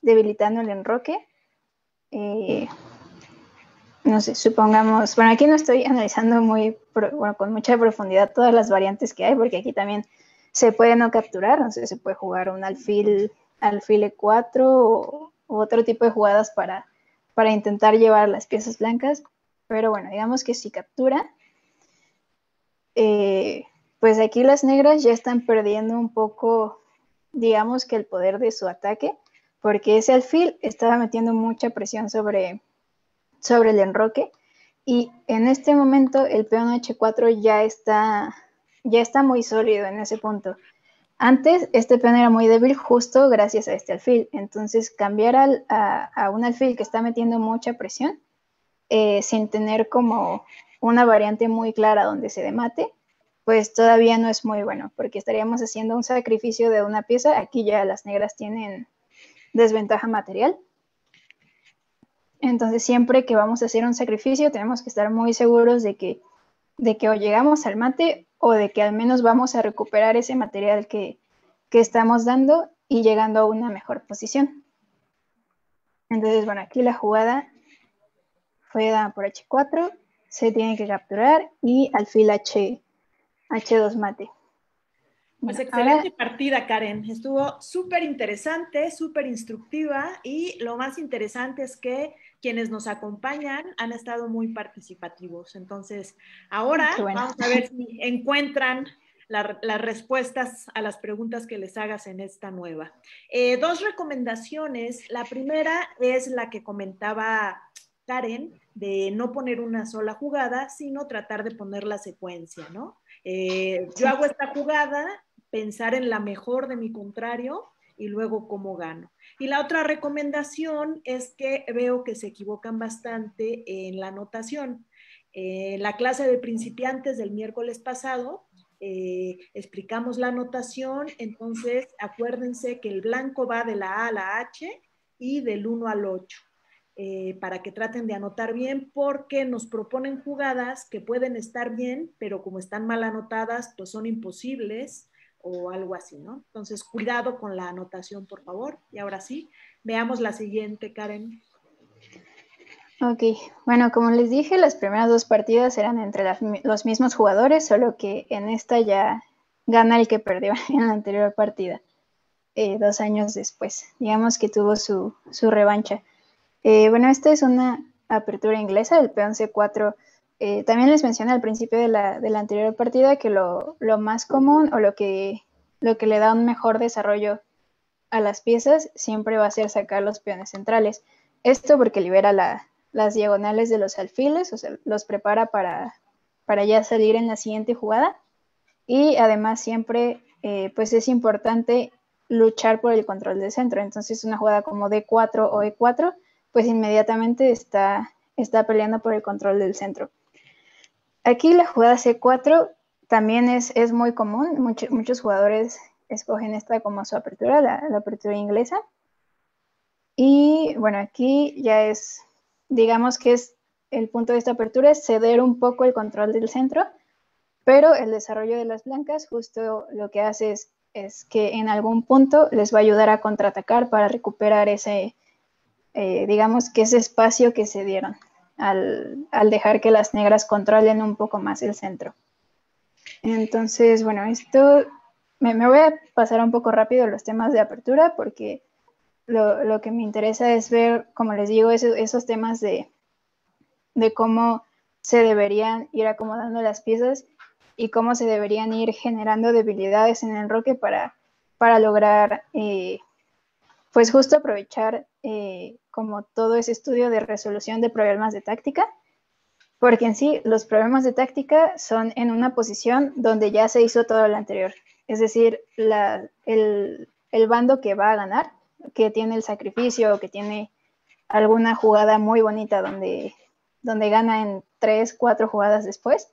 debilitando el enroque. Eh, no sé, supongamos, bueno, aquí no estoy analizando muy, bueno, con mucha profundidad todas las variantes que hay, porque aquí también se puede no capturar, no sé, se puede jugar un alfil, alfil E4 o, otro tipo de jugadas para, para intentar llevar las piezas blancas. Pero bueno, digamos que si captura, eh, pues aquí las negras ya están perdiendo un poco, digamos que el poder de su ataque, porque ese alfil estaba metiendo mucha presión sobre, sobre el enroque. Y en este momento el peón H4 ya está, ya está muy sólido en ese punto. Antes este peón era muy débil justo gracias a este alfil, entonces cambiar a, un alfil que está metiendo mucha presión eh, sin tener como una variante muy clara donde se demate, pues todavía no es muy bueno, porque estaríamos haciendo un sacrificio de una pieza. Aquí ya las negras tienen desventaja material. Entonces siempre que vamos a hacer un sacrificio tenemos que estar muy seguros de que, de que o llegamos al mate o de que al menos vamos a recuperar ese material que, estamos dando y llegando a una mejor posición. Entonces, bueno, aquí la jugada fue dada por H4, se tiene que capturar y alfil H, H2 mate. Pues excelente partida, Karen. Estuvo súper interesante, súper instructiva y lo más interesante es que quienes nos acompañan han estado muy participativos. Entonces, ahora vamos a ver si encuentran las respuestas a las preguntas que les hagas en esta nueva. Eh, dos recomendaciones. La primera es la que comentaba Karen, de no poner una sola jugada, sino tratar de poner la secuencia, ¿no? Eh, yo hago esta jugada, pensar en la mejor de mi contrario y luego cómo gano. Y la otra recomendación es que veo que se equivocan bastante en la anotación. En la clase de principiantes del miércoles pasado eh, explicamos la anotación, entonces acuérdense que el blanco va de la A a la H y del 1 al 8. eh, para que traten de anotar bien, porque nos proponen jugadas que pueden estar bien, pero como están mal anotadas, pues son imposibles o algo así, ¿no? Entonces, cuidado con la anotación, por favor. Y ahora sí, veamos la siguiente, Karen. Ok, bueno, como les dije, las primeras dos partidas eran entre los mismos jugadores, solo que en esta ya gana el que perdió en la anterior partida, eh, dos años después. Digamos que tuvo su, revancha. Eh, bueno, esta es una apertura inglesa, el peón C4. Eh, también les mencioné al principio de la, anterior partida que lo, más común o lo que, le da un mejor desarrollo a las piezas siempre va a ser sacar los peones centrales. Esto porque libera la, las diagonales de los alfiles, o sea, los prepara para, ya salir en la siguiente jugada. Y además siempre, eh, pues es importante luchar por el control del centro. Entonces una jugada como D4 o E4, pues inmediatamente está peleando por el control del centro. Aquí la jugada C4 también es, es muy común. muchos jugadores escogen esta como su apertura, la apertura inglesa. Y bueno, aquí ya es digamos que es el punto de esta apertura es ceder un poco el control del centro, pero el desarrollo de las blancas justo lo que hace es, que en algún punto les va a ayudar a contraatacar para recuperar ese, eh, digamos que ese espacio que se dieron al, dejar que las negras controlen un poco más el centro. Entonces, bueno, esto me, voy a pasar un poco rápido los temas de apertura porque lo, que me interesa es ver, como les digo, esos, temas de, cómo se deberían ir acomodando las piezas y cómo se deberían ir generando debilidades en el roque para, para lograr, eh, pues justo aprovechar eh, como todo ese estudio de resolución de problemas de táctica, porque en sí los problemas de táctica son en una posición donde ya se hizo todo lo anterior, es decir, el, el bando que va a ganar que tiene el sacrificio, que tiene alguna jugada muy bonita donde, donde gana en tres, cuatro jugadas después,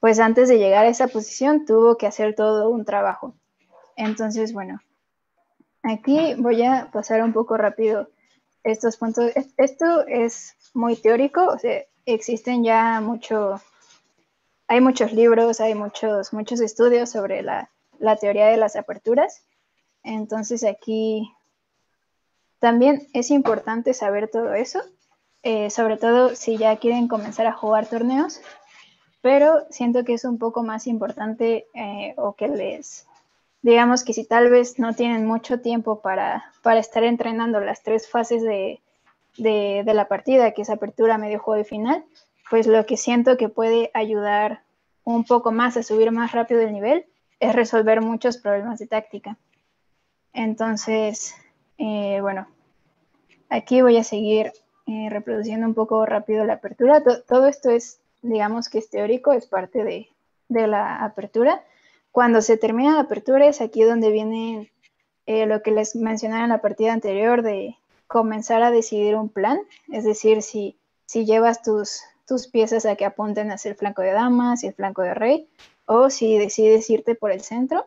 pues antes de llegar a esa posición tuvo que hacer todo un trabajo. Entonces, bueno, aquí voy a pasar un poco rápido estos puntos. Esto es muy teórico, o sea, existen ya mucho, hay muchos libros, hay muchos, muchos estudios sobre la, la teoría de las aperturas. Entonces aquí también es importante saber todo eso, eh, sobre todo si ya quieren comenzar a jugar torneos, pero siento que es un poco más importante eh, o que les, digamos que si tal vez no tienen mucho tiempo para, para estar entrenando las tres fases de, de, la partida, que es apertura, medio juego y final, pues lo que siento que puede ayudar un poco más a subir más rápido el nivel es resolver muchos problemas de táctica. Entonces, eh, bueno, aquí voy a seguir eh, reproduciendo un poco rápido la apertura. todo esto es, digamos que es teórico, es parte de, la apertura. Cuando se termina la apertura es aquí donde viene eh, lo que les mencionaba en la partida anterior de comenzar a decidir un plan, es decir, si, llevas tus piezas a que apunten hacia el flanco de damas y el flanco de rey, o si decides irte por el centro.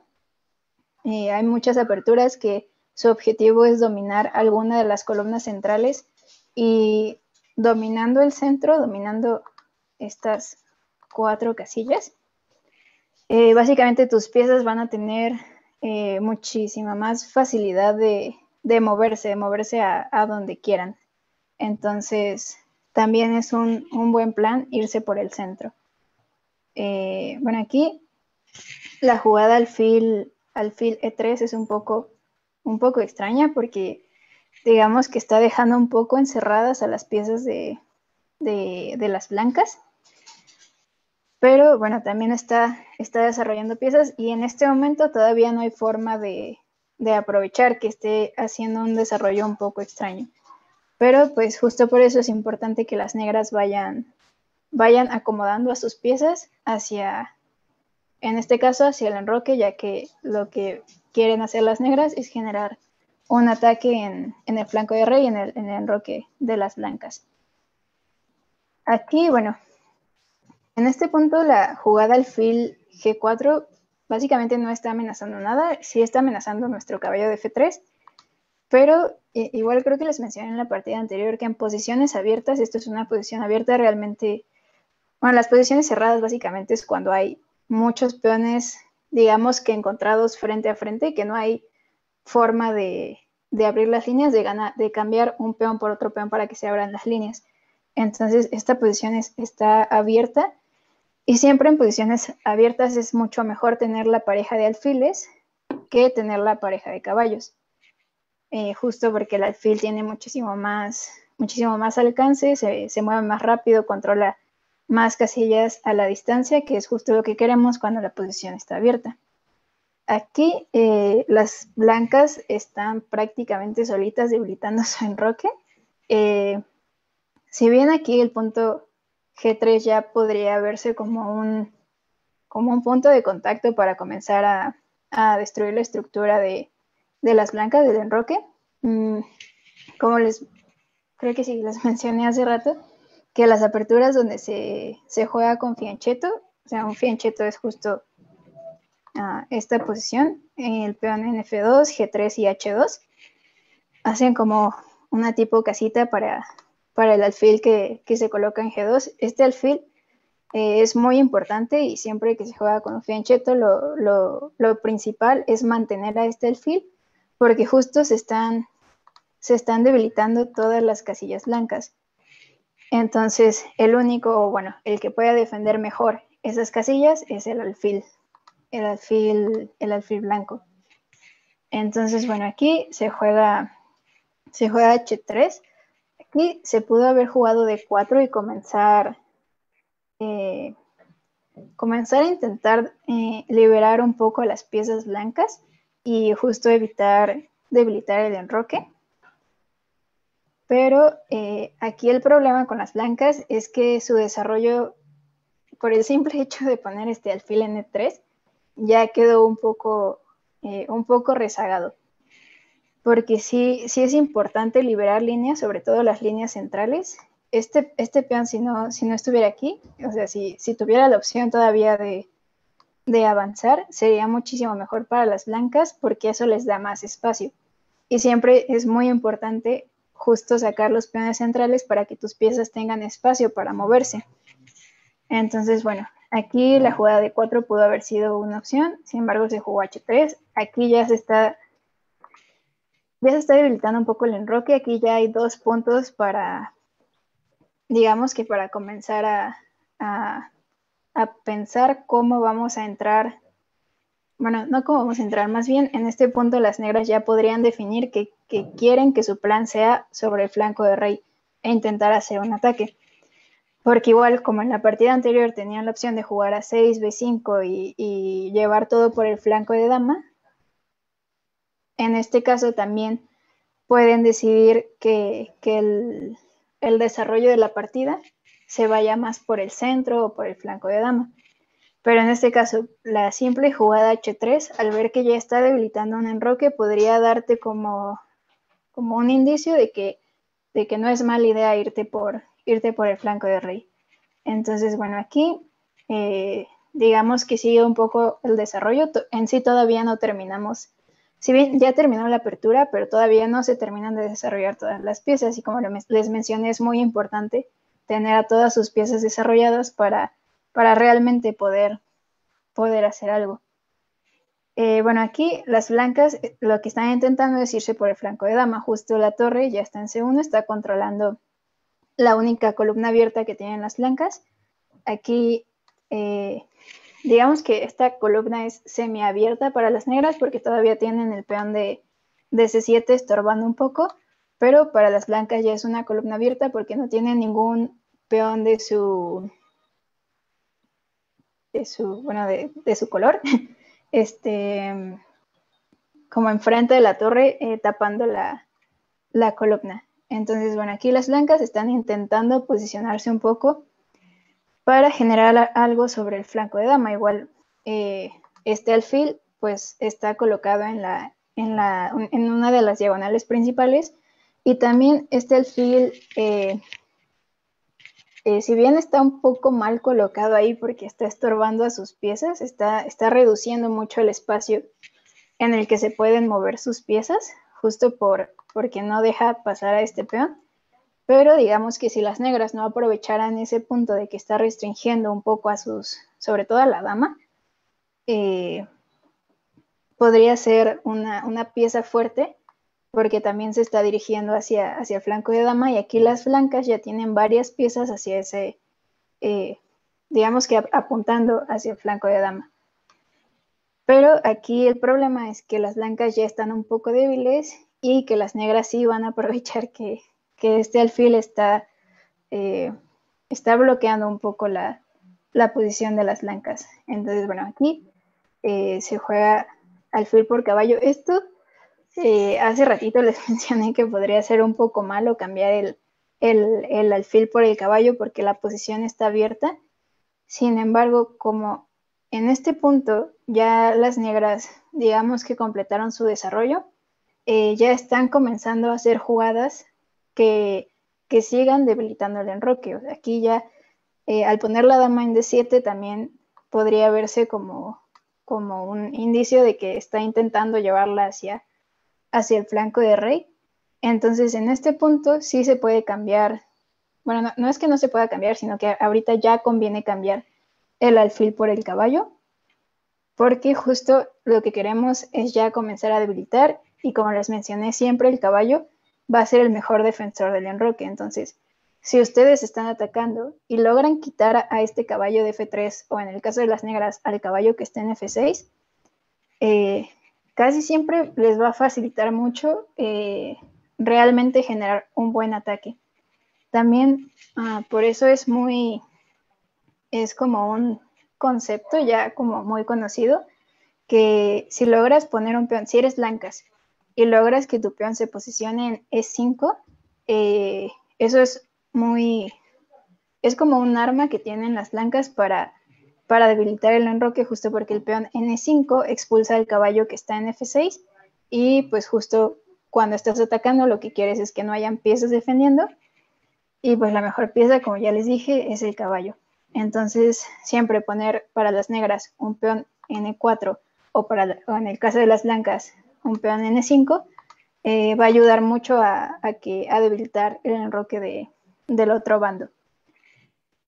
hay muchas aperturas que su objetivo es dominar alguna de las columnas centrales y dominando el centro, dominando estas cuatro casillas, eh, básicamente tus piezas van a tener eh, muchísima más facilidad de, moverse, de moverse a, donde quieran. Entonces, también es un, buen plan irse por el centro. Eh, bueno, aquí la jugada al fil, al fil E3 es un poco un poco extraña porque digamos que está dejando un poco encerradas a las piezas de, las blancas. Pero bueno, también está, está desarrollando piezas y en este momento todavía no hay forma de, aprovechar que esté haciendo un desarrollo un poco extraño. Pero pues justo por eso es importante que las negras vayan, vayan acomodando a sus piezas hacia, en este caso, hacia el enroque, ya que lo que quieren hacer las negras es generar un ataque en, el flanco de rey, en el, en el enroque de las blancas. Aquí, bueno, en este punto la jugada alfil G4 básicamente no está amenazando nada, sí está amenazando nuestro caballo de F3, pero igual creo que les mencioné en la partida anterior que en posiciones abiertas, esto es una posición abierta realmente, bueno, las posiciones cerradas básicamente es cuando hay muchos peones, digamos que encontrados frente a frente y que no hay forma de, de abrir las líneas, de, ganar, de cambiar un peón por otro peón para que se abran las líneas. Entonces, esta posición está abierta y siempre en posiciones abiertas es mucho mejor tener la pareja de alfiles que tener la pareja de caballos. Eh, justo porque el alfil tiene muchísimo más, muchísimo más alcance, se, mueve más rápido, controla más casillas a la distancia, que es justo lo que queremos cuando la posición está abierta. Aquí eh, las blancas están prácticamente solitas debilitando su enroque. Eh, si bien aquí el punto G3 ya podría verse como un, como un punto de contacto para comenzar a, destruir la estructura de, las blancas del enroque, mm, como les creo que sí les mencioné hace rato, que las aperturas donde se, se juega con fiancheto, o sea, un fiancheto es justo esta posición, el peón en F2, G3 y H2, hacen como una tipo casita para, para el alfil que, se coloca en G2. Este alfil eh, es muy importante y siempre que se juega con un fiancheto, lo, lo, principal es mantener a este alfil porque justo se están, se están debilitando todas las casillas blancas. Entonces, el único, bueno, el que pueda defender mejor esas casillas es el alfil el alfil, el alfil blanco. Entonces, bueno, aquí se juega, se juega H3. Aquí se pudo haber jugado de 4 y comenzar, eh, a intentar eh, liberar un poco las piezas blancas y justo evitar debilitar el enroque. Pero eh, aquí el problema con las blancas es que su desarrollo, por el simple hecho de poner este alfil en E3, ya quedó un poco rezagado. Porque sí, sí es importante liberar líneas, sobre todo las líneas centrales. Este, este peón, si no, si no estuviera aquí, o sea, si, si tuviera la opción todavía de, de avanzar, sería muchísimo mejor para las blancas porque eso les da más espacio. Y siempre es muy importante justo sacar los peones centrales para que tus piezas tengan espacio para moverse. Entonces, bueno, Aquí la jugada de 4 pudo haber sido una opción, sin embargo se jugó H3. Aquí ya se está ya se está debilitando un poco el enroque. Aquí ya hay dos puntos para, digamos que para comenzar a, pensar cómo vamos a entrar. Bueno, no cómo vamos a entrar, más bien en este punto las negras ya podrían definir que quieren que su plan sea sobre el flanco de rey e intentar hacer un ataque. Porque igual como en la partida anterior tenían la opción de jugar a 6, B5 y, llevar todo por el flanco de dama, en este caso también pueden decidir que, el, desarrollo de la partida se vaya más por el centro o por el flanco de dama. Pero en este caso, la simple jugada H3, al ver que ya está debilitando un enroque, podría darte como, como un indicio de que, de que no es mala idea irte por, irte por el flanco de rey. Entonces, bueno, aquí eh, digamos que sigue un poco el desarrollo. En sí todavía no terminamos, si bien ya terminó la apertura, pero todavía no se terminan de desarrollar todas las piezas. Y como les mencioné, es muy importante tener a todas sus piezas desarrolladas para, para realmente poder, poder hacer algo. Eh, bueno, aquí las blancas eh, lo que están intentando es irse por el flanco de dama. Justo la torre ya está en C1, está controlando la única columna abierta que tienen las blancas. Aquí, eh, digamos que esta columna es semiabierta para las negras porque todavía tienen el peón de, de C7 estorbando un poco, pero para las blancas ya es una columna abierta porque no tienen ningún peón de su, de su, bueno, de, su color, este, como enfrente de la torre, eh, tapando la, la columna. Entonces, bueno, aquí las blancas están intentando posicionarse un poco para generar algo sobre el flanco de dama. Igual, eh, este alfil, pues, está colocado en, la, en, la, en una de las diagonales principales. Y también este alfil, eh, eh, si bien está un poco mal colocado ahí porque está estorbando a sus piezas, está, está reduciendo mucho el espacio en el que se pueden mover sus piezas justo por, porque no deja pasar a este peón. Pero digamos que si las negras no aprovecharan ese punto de que está restringiendo un poco a sus, sobre todo a la dama, eh, podría ser una, pieza fuerte porque también se está dirigiendo hacia, hacia el flanco de dama y aquí las blancas ya tienen varias piezas hacia ese, eh, digamos que apuntando hacia el flanco de dama. Pero aquí el problema es que las blancas ya están un poco débiles y que las negras sí van a aprovechar que, este alfil está, eh, está bloqueando un poco la, posición de las blancas. Entonces, bueno, aquí eh, se juega alfil por caballo. Esto eh, hace ratito les mencioné que podría ser un poco malo cambiar el, el, alfil por el caballo porque la posición está abierta. Sin embargo, como en este punto ya las negras, digamos que completaron su desarrollo, eh, ya están comenzando a hacer jugadas que, sigan debilitando el enroque. aquí ya, eh, al poner la dama en D7, también podría verse como, como un indicio de que está intentando llevarla hacia, hacia el flanco de rey. Entonces, en este punto sí se puede cambiar. Bueno, no es que no se pueda cambiar, sino que ahorita ya conviene cambiar el alfil por el caballo, porque justo lo que queremos es ya comenzar a debilitar y como les mencioné siempre, el caballo va a ser el mejor defensor del enroque. Entonces, si ustedes están atacando y logran quitar a este caballo de F3 o en el caso de las negras al caballo que está en F6, eh, casi siempre les va a facilitar mucho eh, realmente generar un buen ataque. También ah, por eso es muy es como un concepto ya como muy conocido, que si logras poner un peón, si eres blancas y logras que tu peón se posicione en E5, eh, eso es muy, es como un arma que tienen las blancas para, para debilitar el enroque, justo porque el peón en E5 expulsa al caballo que está en F6 y pues justo cuando estás atacando lo que quieres es que no hayan piezas defendiendo y pues la mejor pieza, como ya les dije, es el caballo. Entonces, siempre poner para las negras un peón N4 o, para, en el caso de las blancas un peón N5 eh, va a ayudar mucho a, que, a debilitar el enroque del otro bando.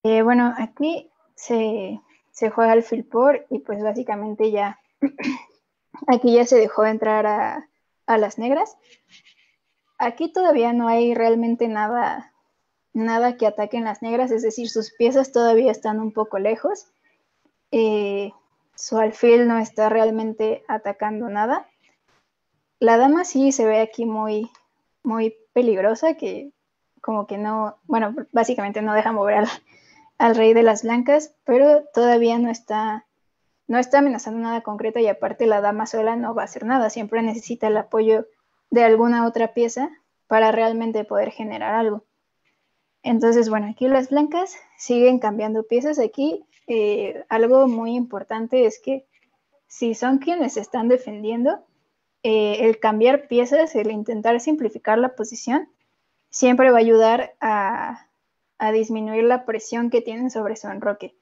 Eh, bueno, aquí se, juega el filpor y pues básicamente ya aquí ya se dejó entrar a, a las negras. Aquí todavía no hay realmente nada nada que ataquen las negras, es decir, sus piezas todavía están un poco lejos. Eh, su alfil no está realmente atacando nada. La dama sí se ve aquí muy, muy peligrosa, que como que no, bueno, básicamente no deja mover al, al rey de las blancas, pero todavía no está, no está amenazando nada concreto y aparte la dama sola no va a hacer nada, siempre necesita el apoyo de alguna otra pieza para realmente poder generar algo. Entonces, bueno, aquí las blancas siguen cambiando piezas. Aquí eh, algo muy importante es que si son quienes están defendiendo, eh, el cambiar piezas, el intentar simplificar la posición, siempre va a ayudar a, a disminuir la presión que tienen sobre su enroque.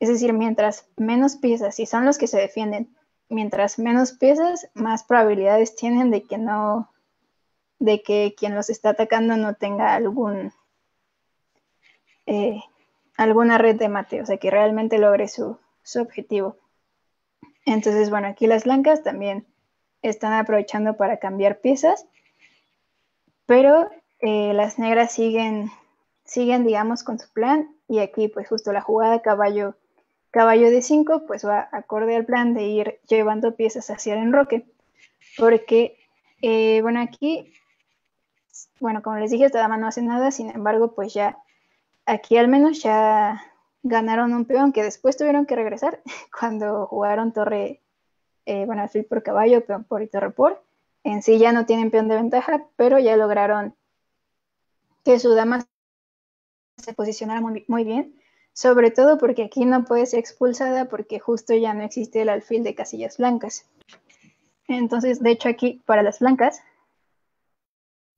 Es decir, mientras menos piezas, si son los que se defienden, mientras menos piezas, más probabilidades tienen de que no, de que quien los está atacando no tenga algún eh, alguna red de mate, o sea, que realmente logre su, objetivo. Entonces, bueno, aquí las blancas también están aprovechando para cambiar piezas, pero eh, las negras siguen, siguen, digamos, con su plan y aquí pues justo la jugada caballo, caballo de 5 pues va acorde al plan de ir llevando piezas hacia el enroque, porque, eh, bueno, aquí, bueno, como les dije, esta dama no hace nada, sin embargo, pues ya aquí al menos ya ganaron un peón que después tuvieron que regresar cuando jugaron torre, eh, bueno, alfil por caballo, peón por y por. En sí ya no tienen peón de ventaja, pero ya lograron que su dama se posicionara muy, muy bien, sobre todo porque aquí no puede ser expulsada porque justo ya no existe el alfil de casillas blancas. Entonces, de hecho aquí para las blancas,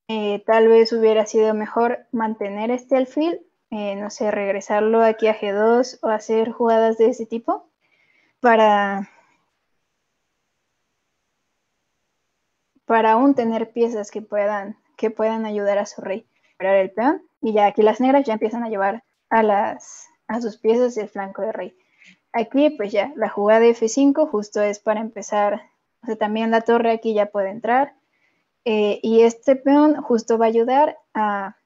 eh, tal vez hubiera sido mejor mantener este alfil eh, no sé, regresarlo aquí a G2 o hacer jugadas de ese tipo para, para aún tener piezas que puedan, que puedan ayudar a su rey a el peón. Y ya aquí las negras ya empiezan a llevar a, las, a sus piezas del flanco de rey. Aquí pues ya la jugada de F5 justo es para empezar, o sea, también la torre aquí ya puede entrar. Eh, y este peón justo va a ayudar a,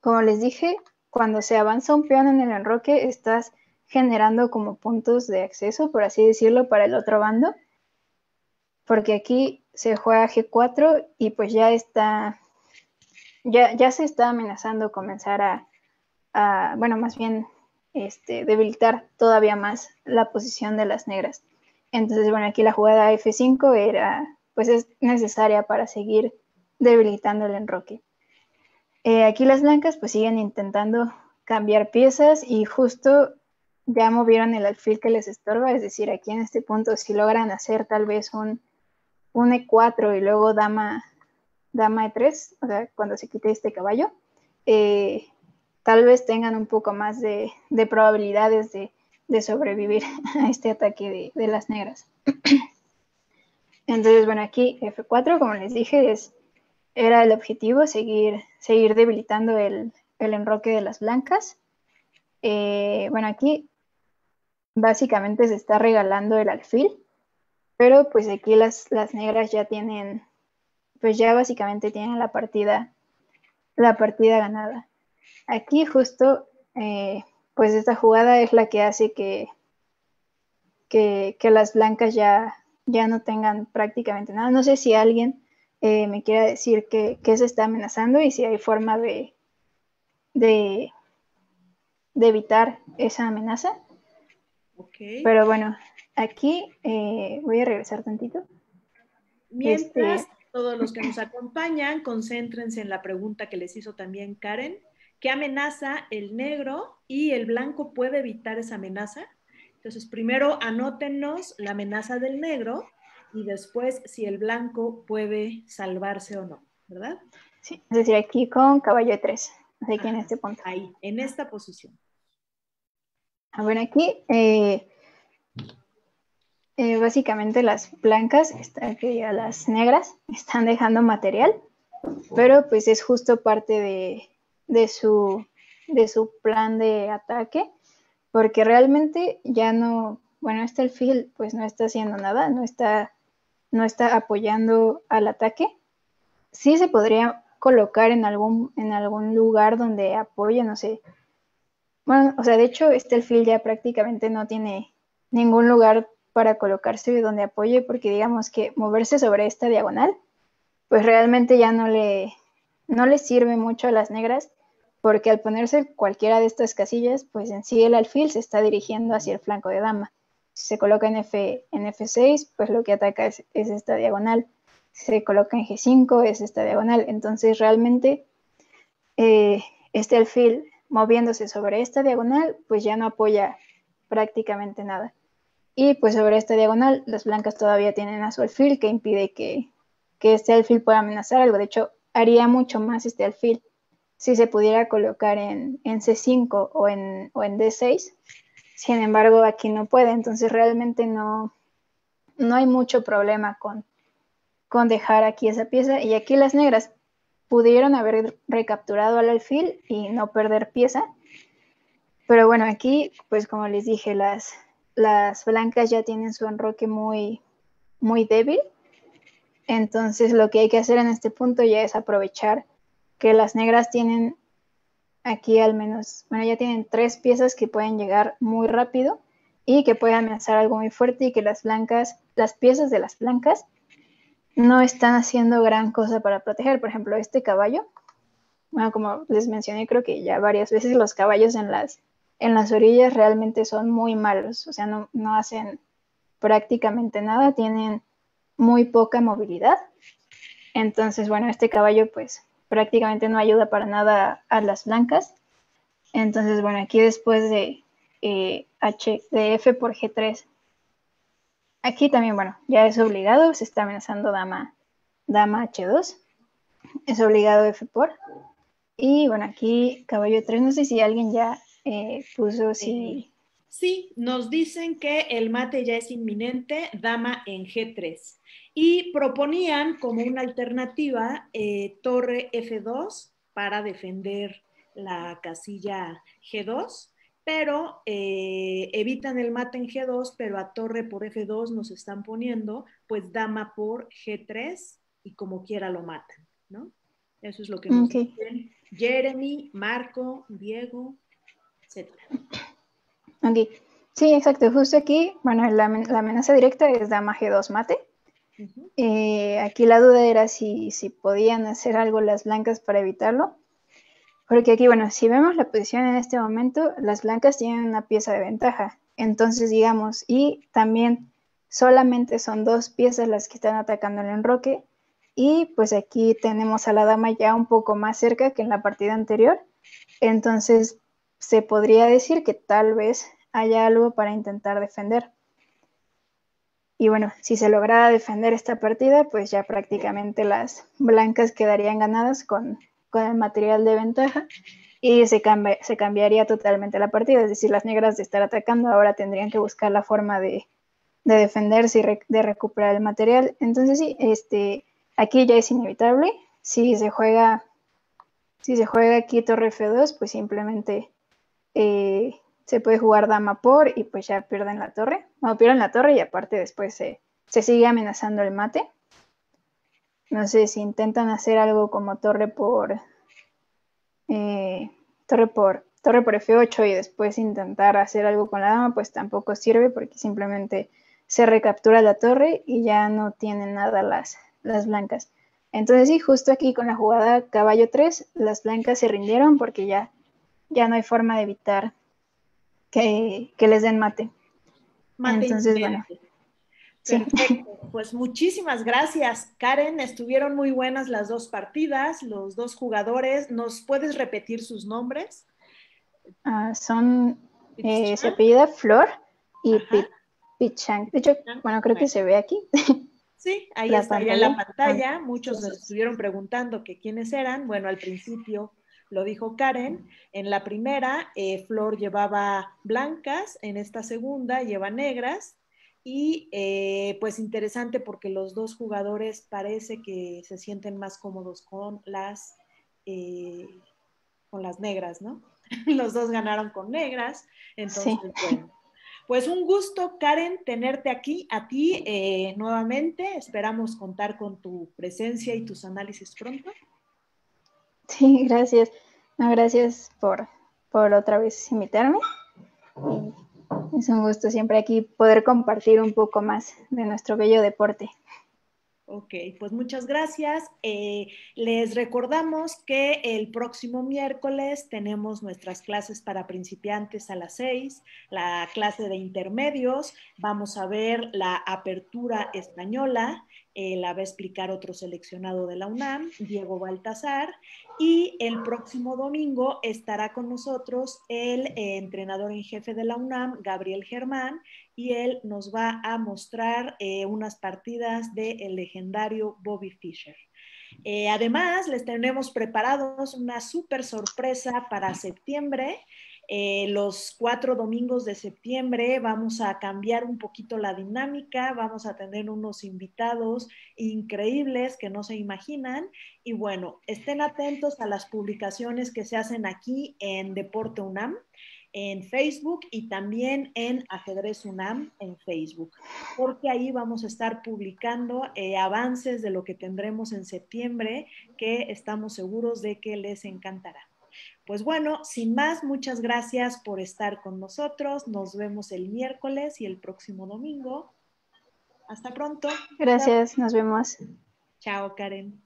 como les dije, cuando se avanza un peón en el enroque, estás generando como puntos de acceso, por así decirlo, para el otro bando. Porque aquí se juega G4 y pues ya está, ya, ya se está amenazando comenzar a, bueno, más bien este, debilitar todavía más la posición de las negras. Entonces, bueno, aquí la jugada F5 era, pues es necesaria para seguir debilitando el enroque. Eh, aquí las blancas pues siguen intentando cambiar piezas y justo ya movieron el alfil que les estorba, es decir, aquí en este punto si logran hacer tal vez un, un E4 y luego dama, dama E3, o sea, cuando se quite este caballo, eh, tal vez tengan un poco más de, probabilidades de, sobrevivir a este ataque de, las negras. Entonces, bueno, aquí F4, como les dije, es, era el objetivo, seguir, seguir debilitando el, enroque de las blancas. Eh, bueno, aquí básicamente se está regalando el alfil, pero pues aquí las, las negras ya tienen, pues ya básicamente tienen la partida, la partida ganada. Aquí justo, eh, pues esta jugada es la que hace que, que, las blancas ya, ya no tengan prácticamente nada. No sé si alguien eh, me quiera decir que, se está amenazando y si hay forma de, de, evitar esa amenaza. Pero bueno, aquí eh, voy a regresar tantito. Mientras este, todos los que nos acompañan, concéntrense en la pregunta que les hizo también Karen. ¿Qué amenaza el negro y el blanco puede evitar esa amenaza? Entonces, primero anótenos la amenaza del negro y después si el blanco puede salvarse o no, ¿verdad? Sí, es decir, aquí con caballo de 3, aquí en este punto. Ahí, en esta posición. A ah, ver, aquí eh, eh, básicamente las blancas, aquí las negras, están dejando material, pero pues es justo parte de, su, plan de ataque, porque realmente ya no, bueno, este alfil pues no está haciendo nada, no está, no está apoyando al ataque. Sí se podría colocar en algún, en algún lugar donde apoye, no sé. Bueno, o sea, de hecho, este alfil ya prácticamente no tiene ningún lugar para colocarse donde apoye, porque digamos que moverse sobre esta diagonal, pues realmente ya no le, no le sirve mucho a las negras porque al ponerse cualquiera de estas casillas, pues en sí el alfil se está dirigiendo hacia el flanco de dama. Si se coloca en, F, en F6, pues lo que ataca es, esta diagonal. Si se coloca en G5, es esta diagonal. Entonces realmente eh, este alfil moviéndose sobre esta diagonal, pues ya no apoya prácticamente nada. Y pues sobre esta diagonal, las blancas todavía tienen a su alfil que impide que, que este alfil pueda amenazar algo. De hecho, haría mucho más este alfil si se pudiera colocar en, C5 o en, en, D6. Sin embargo, aquí no puede, entonces realmente no, no hay mucho problema con, con dejar aquí esa pieza. Y aquí las negras pudieron haber recapturado al alfil y no perder pieza. Pero bueno, aquí, pues como les dije, las, las blancas ya tienen su enroque muy, muy débil. Entonces lo que hay que hacer en este punto ya es aprovechar que las negras tienen aquí al menos, bueno, ya tienen tres piezas que pueden llegar muy rápido y que pueden amenazar algo muy fuerte y que las blancas, las piezas de las blancas no están haciendo gran cosa para proteger. Por ejemplo, este caballo, bueno, como les mencioné, creo que ya varias veces los caballos en las, en las orillas realmente son muy malos, o sea, no, no hacen prácticamente nada, tienen muy poca movilidad. Entonces, bueno, este caballo pues prácticamente no ayuda para nada a las blancas. Entonces, bueno, aquí después de eh, H, de F por G3, aquí también, bueno, ya es obligado, se está amenazando dama, dama H2, es obligado F por. Y bueno, aquí caballo 3, no sé si alguien ya eh, puso si... Sí, nos dicen que el mate ya es inminente, dama en G3. y proponían como una alternativa eh, torre F2 para defender la casilla G2, pero eh, evitan el mate en G2, pero a torre por F2 nos están poniendo pues dama por G3 y como quiera lo matan, ¿no? Eso es lo que nos dicen Jeremy, Marco, Diego, Ok, sí, exacto. Justo aquí, bueno, la, amenaza directa es dama G2 mate. Eh, aquí la duda era si, si podían hacer algo las blancas para evitarlo. Porque aquí, bueno, si vemos la posición en este momento, las blancas tienen una pieza de ventaja. Entonces, digamos, y también solamente son dos piezas las que están atacando el enroque. Y pues aquí tenemos a la dama ya un poco más cerca que en la partida anterior. Entonces, se podría decir que tal vez haya algo para intentar defender. Y bueno, si se lograra defender esta partida, pues ya prácticamente las blancas quedarían ganadas con con el material de ventaja y se, se cambiaría totalmente la partida. Es decir, las negras de estar atacando ahora tendrían que buscar la forma de, defenderse y de recuperar el material. Entonces sí, este, aquí ya es inevitable. Si se juega, si se juega aquí torre F2, pues simplemente eh, se puede jugar dama por y pues ya pierden la torre. No, pierden la torre y aparte después se, se sigue amenazando el mate. No sé si intentan hacer algo como torre por eh, torre por torre por F8 y después intentar hacer algo con la dama, pues tampoco sirve porque simplemente se recaptura la torre y ya no tienen nada las, las blancas. Entonces sí, justo aquí con la jugada caballo 3, las blancas se rindieron porque ya, ya no hay forma de evitar que, les den mate. mate Entonces, bueno. Perfecto, pues muchísimas gracias, Karen. Estuvieron muy buenas las dos partidas, los dos jugadores. ¿Nos puedes repetir sus nombres? Ah, son, eh, se apellida Flor y Pichang. De hecho, bueno, creo que se ve aquí. Sí, ahí está, en la pantalla. Muchos nos estuvieron preguntando que quiénes eran. Bueno, al principio lo dijo Karen. En la primera, eh, Flor llevaba blancas, en esta segunda lleva negras y eh, pues interesante porque los dos jugadores parece que se sienten más cómodos con las, eh, con las negras, ¿no? los dos ganaron con negras, entonces bueno. Pues un gusto, Karen, tenerte aquí, a ti eh, nuevamente. Esperamos contar con tu presencia y tus análisis pronto. Sí, gracias. No, gracias por, por otra vez invitarme. Es un gusto siempre aquí poder compartir un poco más de nuestro bello deporte. Ok, pues muchas gracias. Eh, les recordamos que el próximo miércoles tenemos nuestras clases para principiantes a las seis, la clase de intermedios, vamos a ver la apertura española, eh, la va a explicar otro seleccionado de la UNAM, Diego Baltazar, y el próximo domingo estará con nosotros el eh, entrenador en jefe de la UNAM, Gabriel Germán, y él nos va a mostrar eh, unas partidas del legendario Bobby Fischer. además, les tenemos preparados una súper sorpresa para septiembre. Eh, los cuatro domingos de septiembre vamos a cambiar un poquito la dinámica, vamos a tener unos invitados increíbles que no se imaginan. Y bueno, estén atentos a las publicaciones que se hacen aquí en Deporte UNAM en Facebook y también en Ajedrez UNAM en Facebook, porque ahí vamos a estar publicando eh, avances de lo que tendremos en septiembre que estamos seguros de que les encantará. Pues bueno, sin más, muchas gracias por estar con nosotros. Nos vemos el miércoles y el próximo domingo. Hasta pronto. Gracias, nos vemos. Chao, Karen.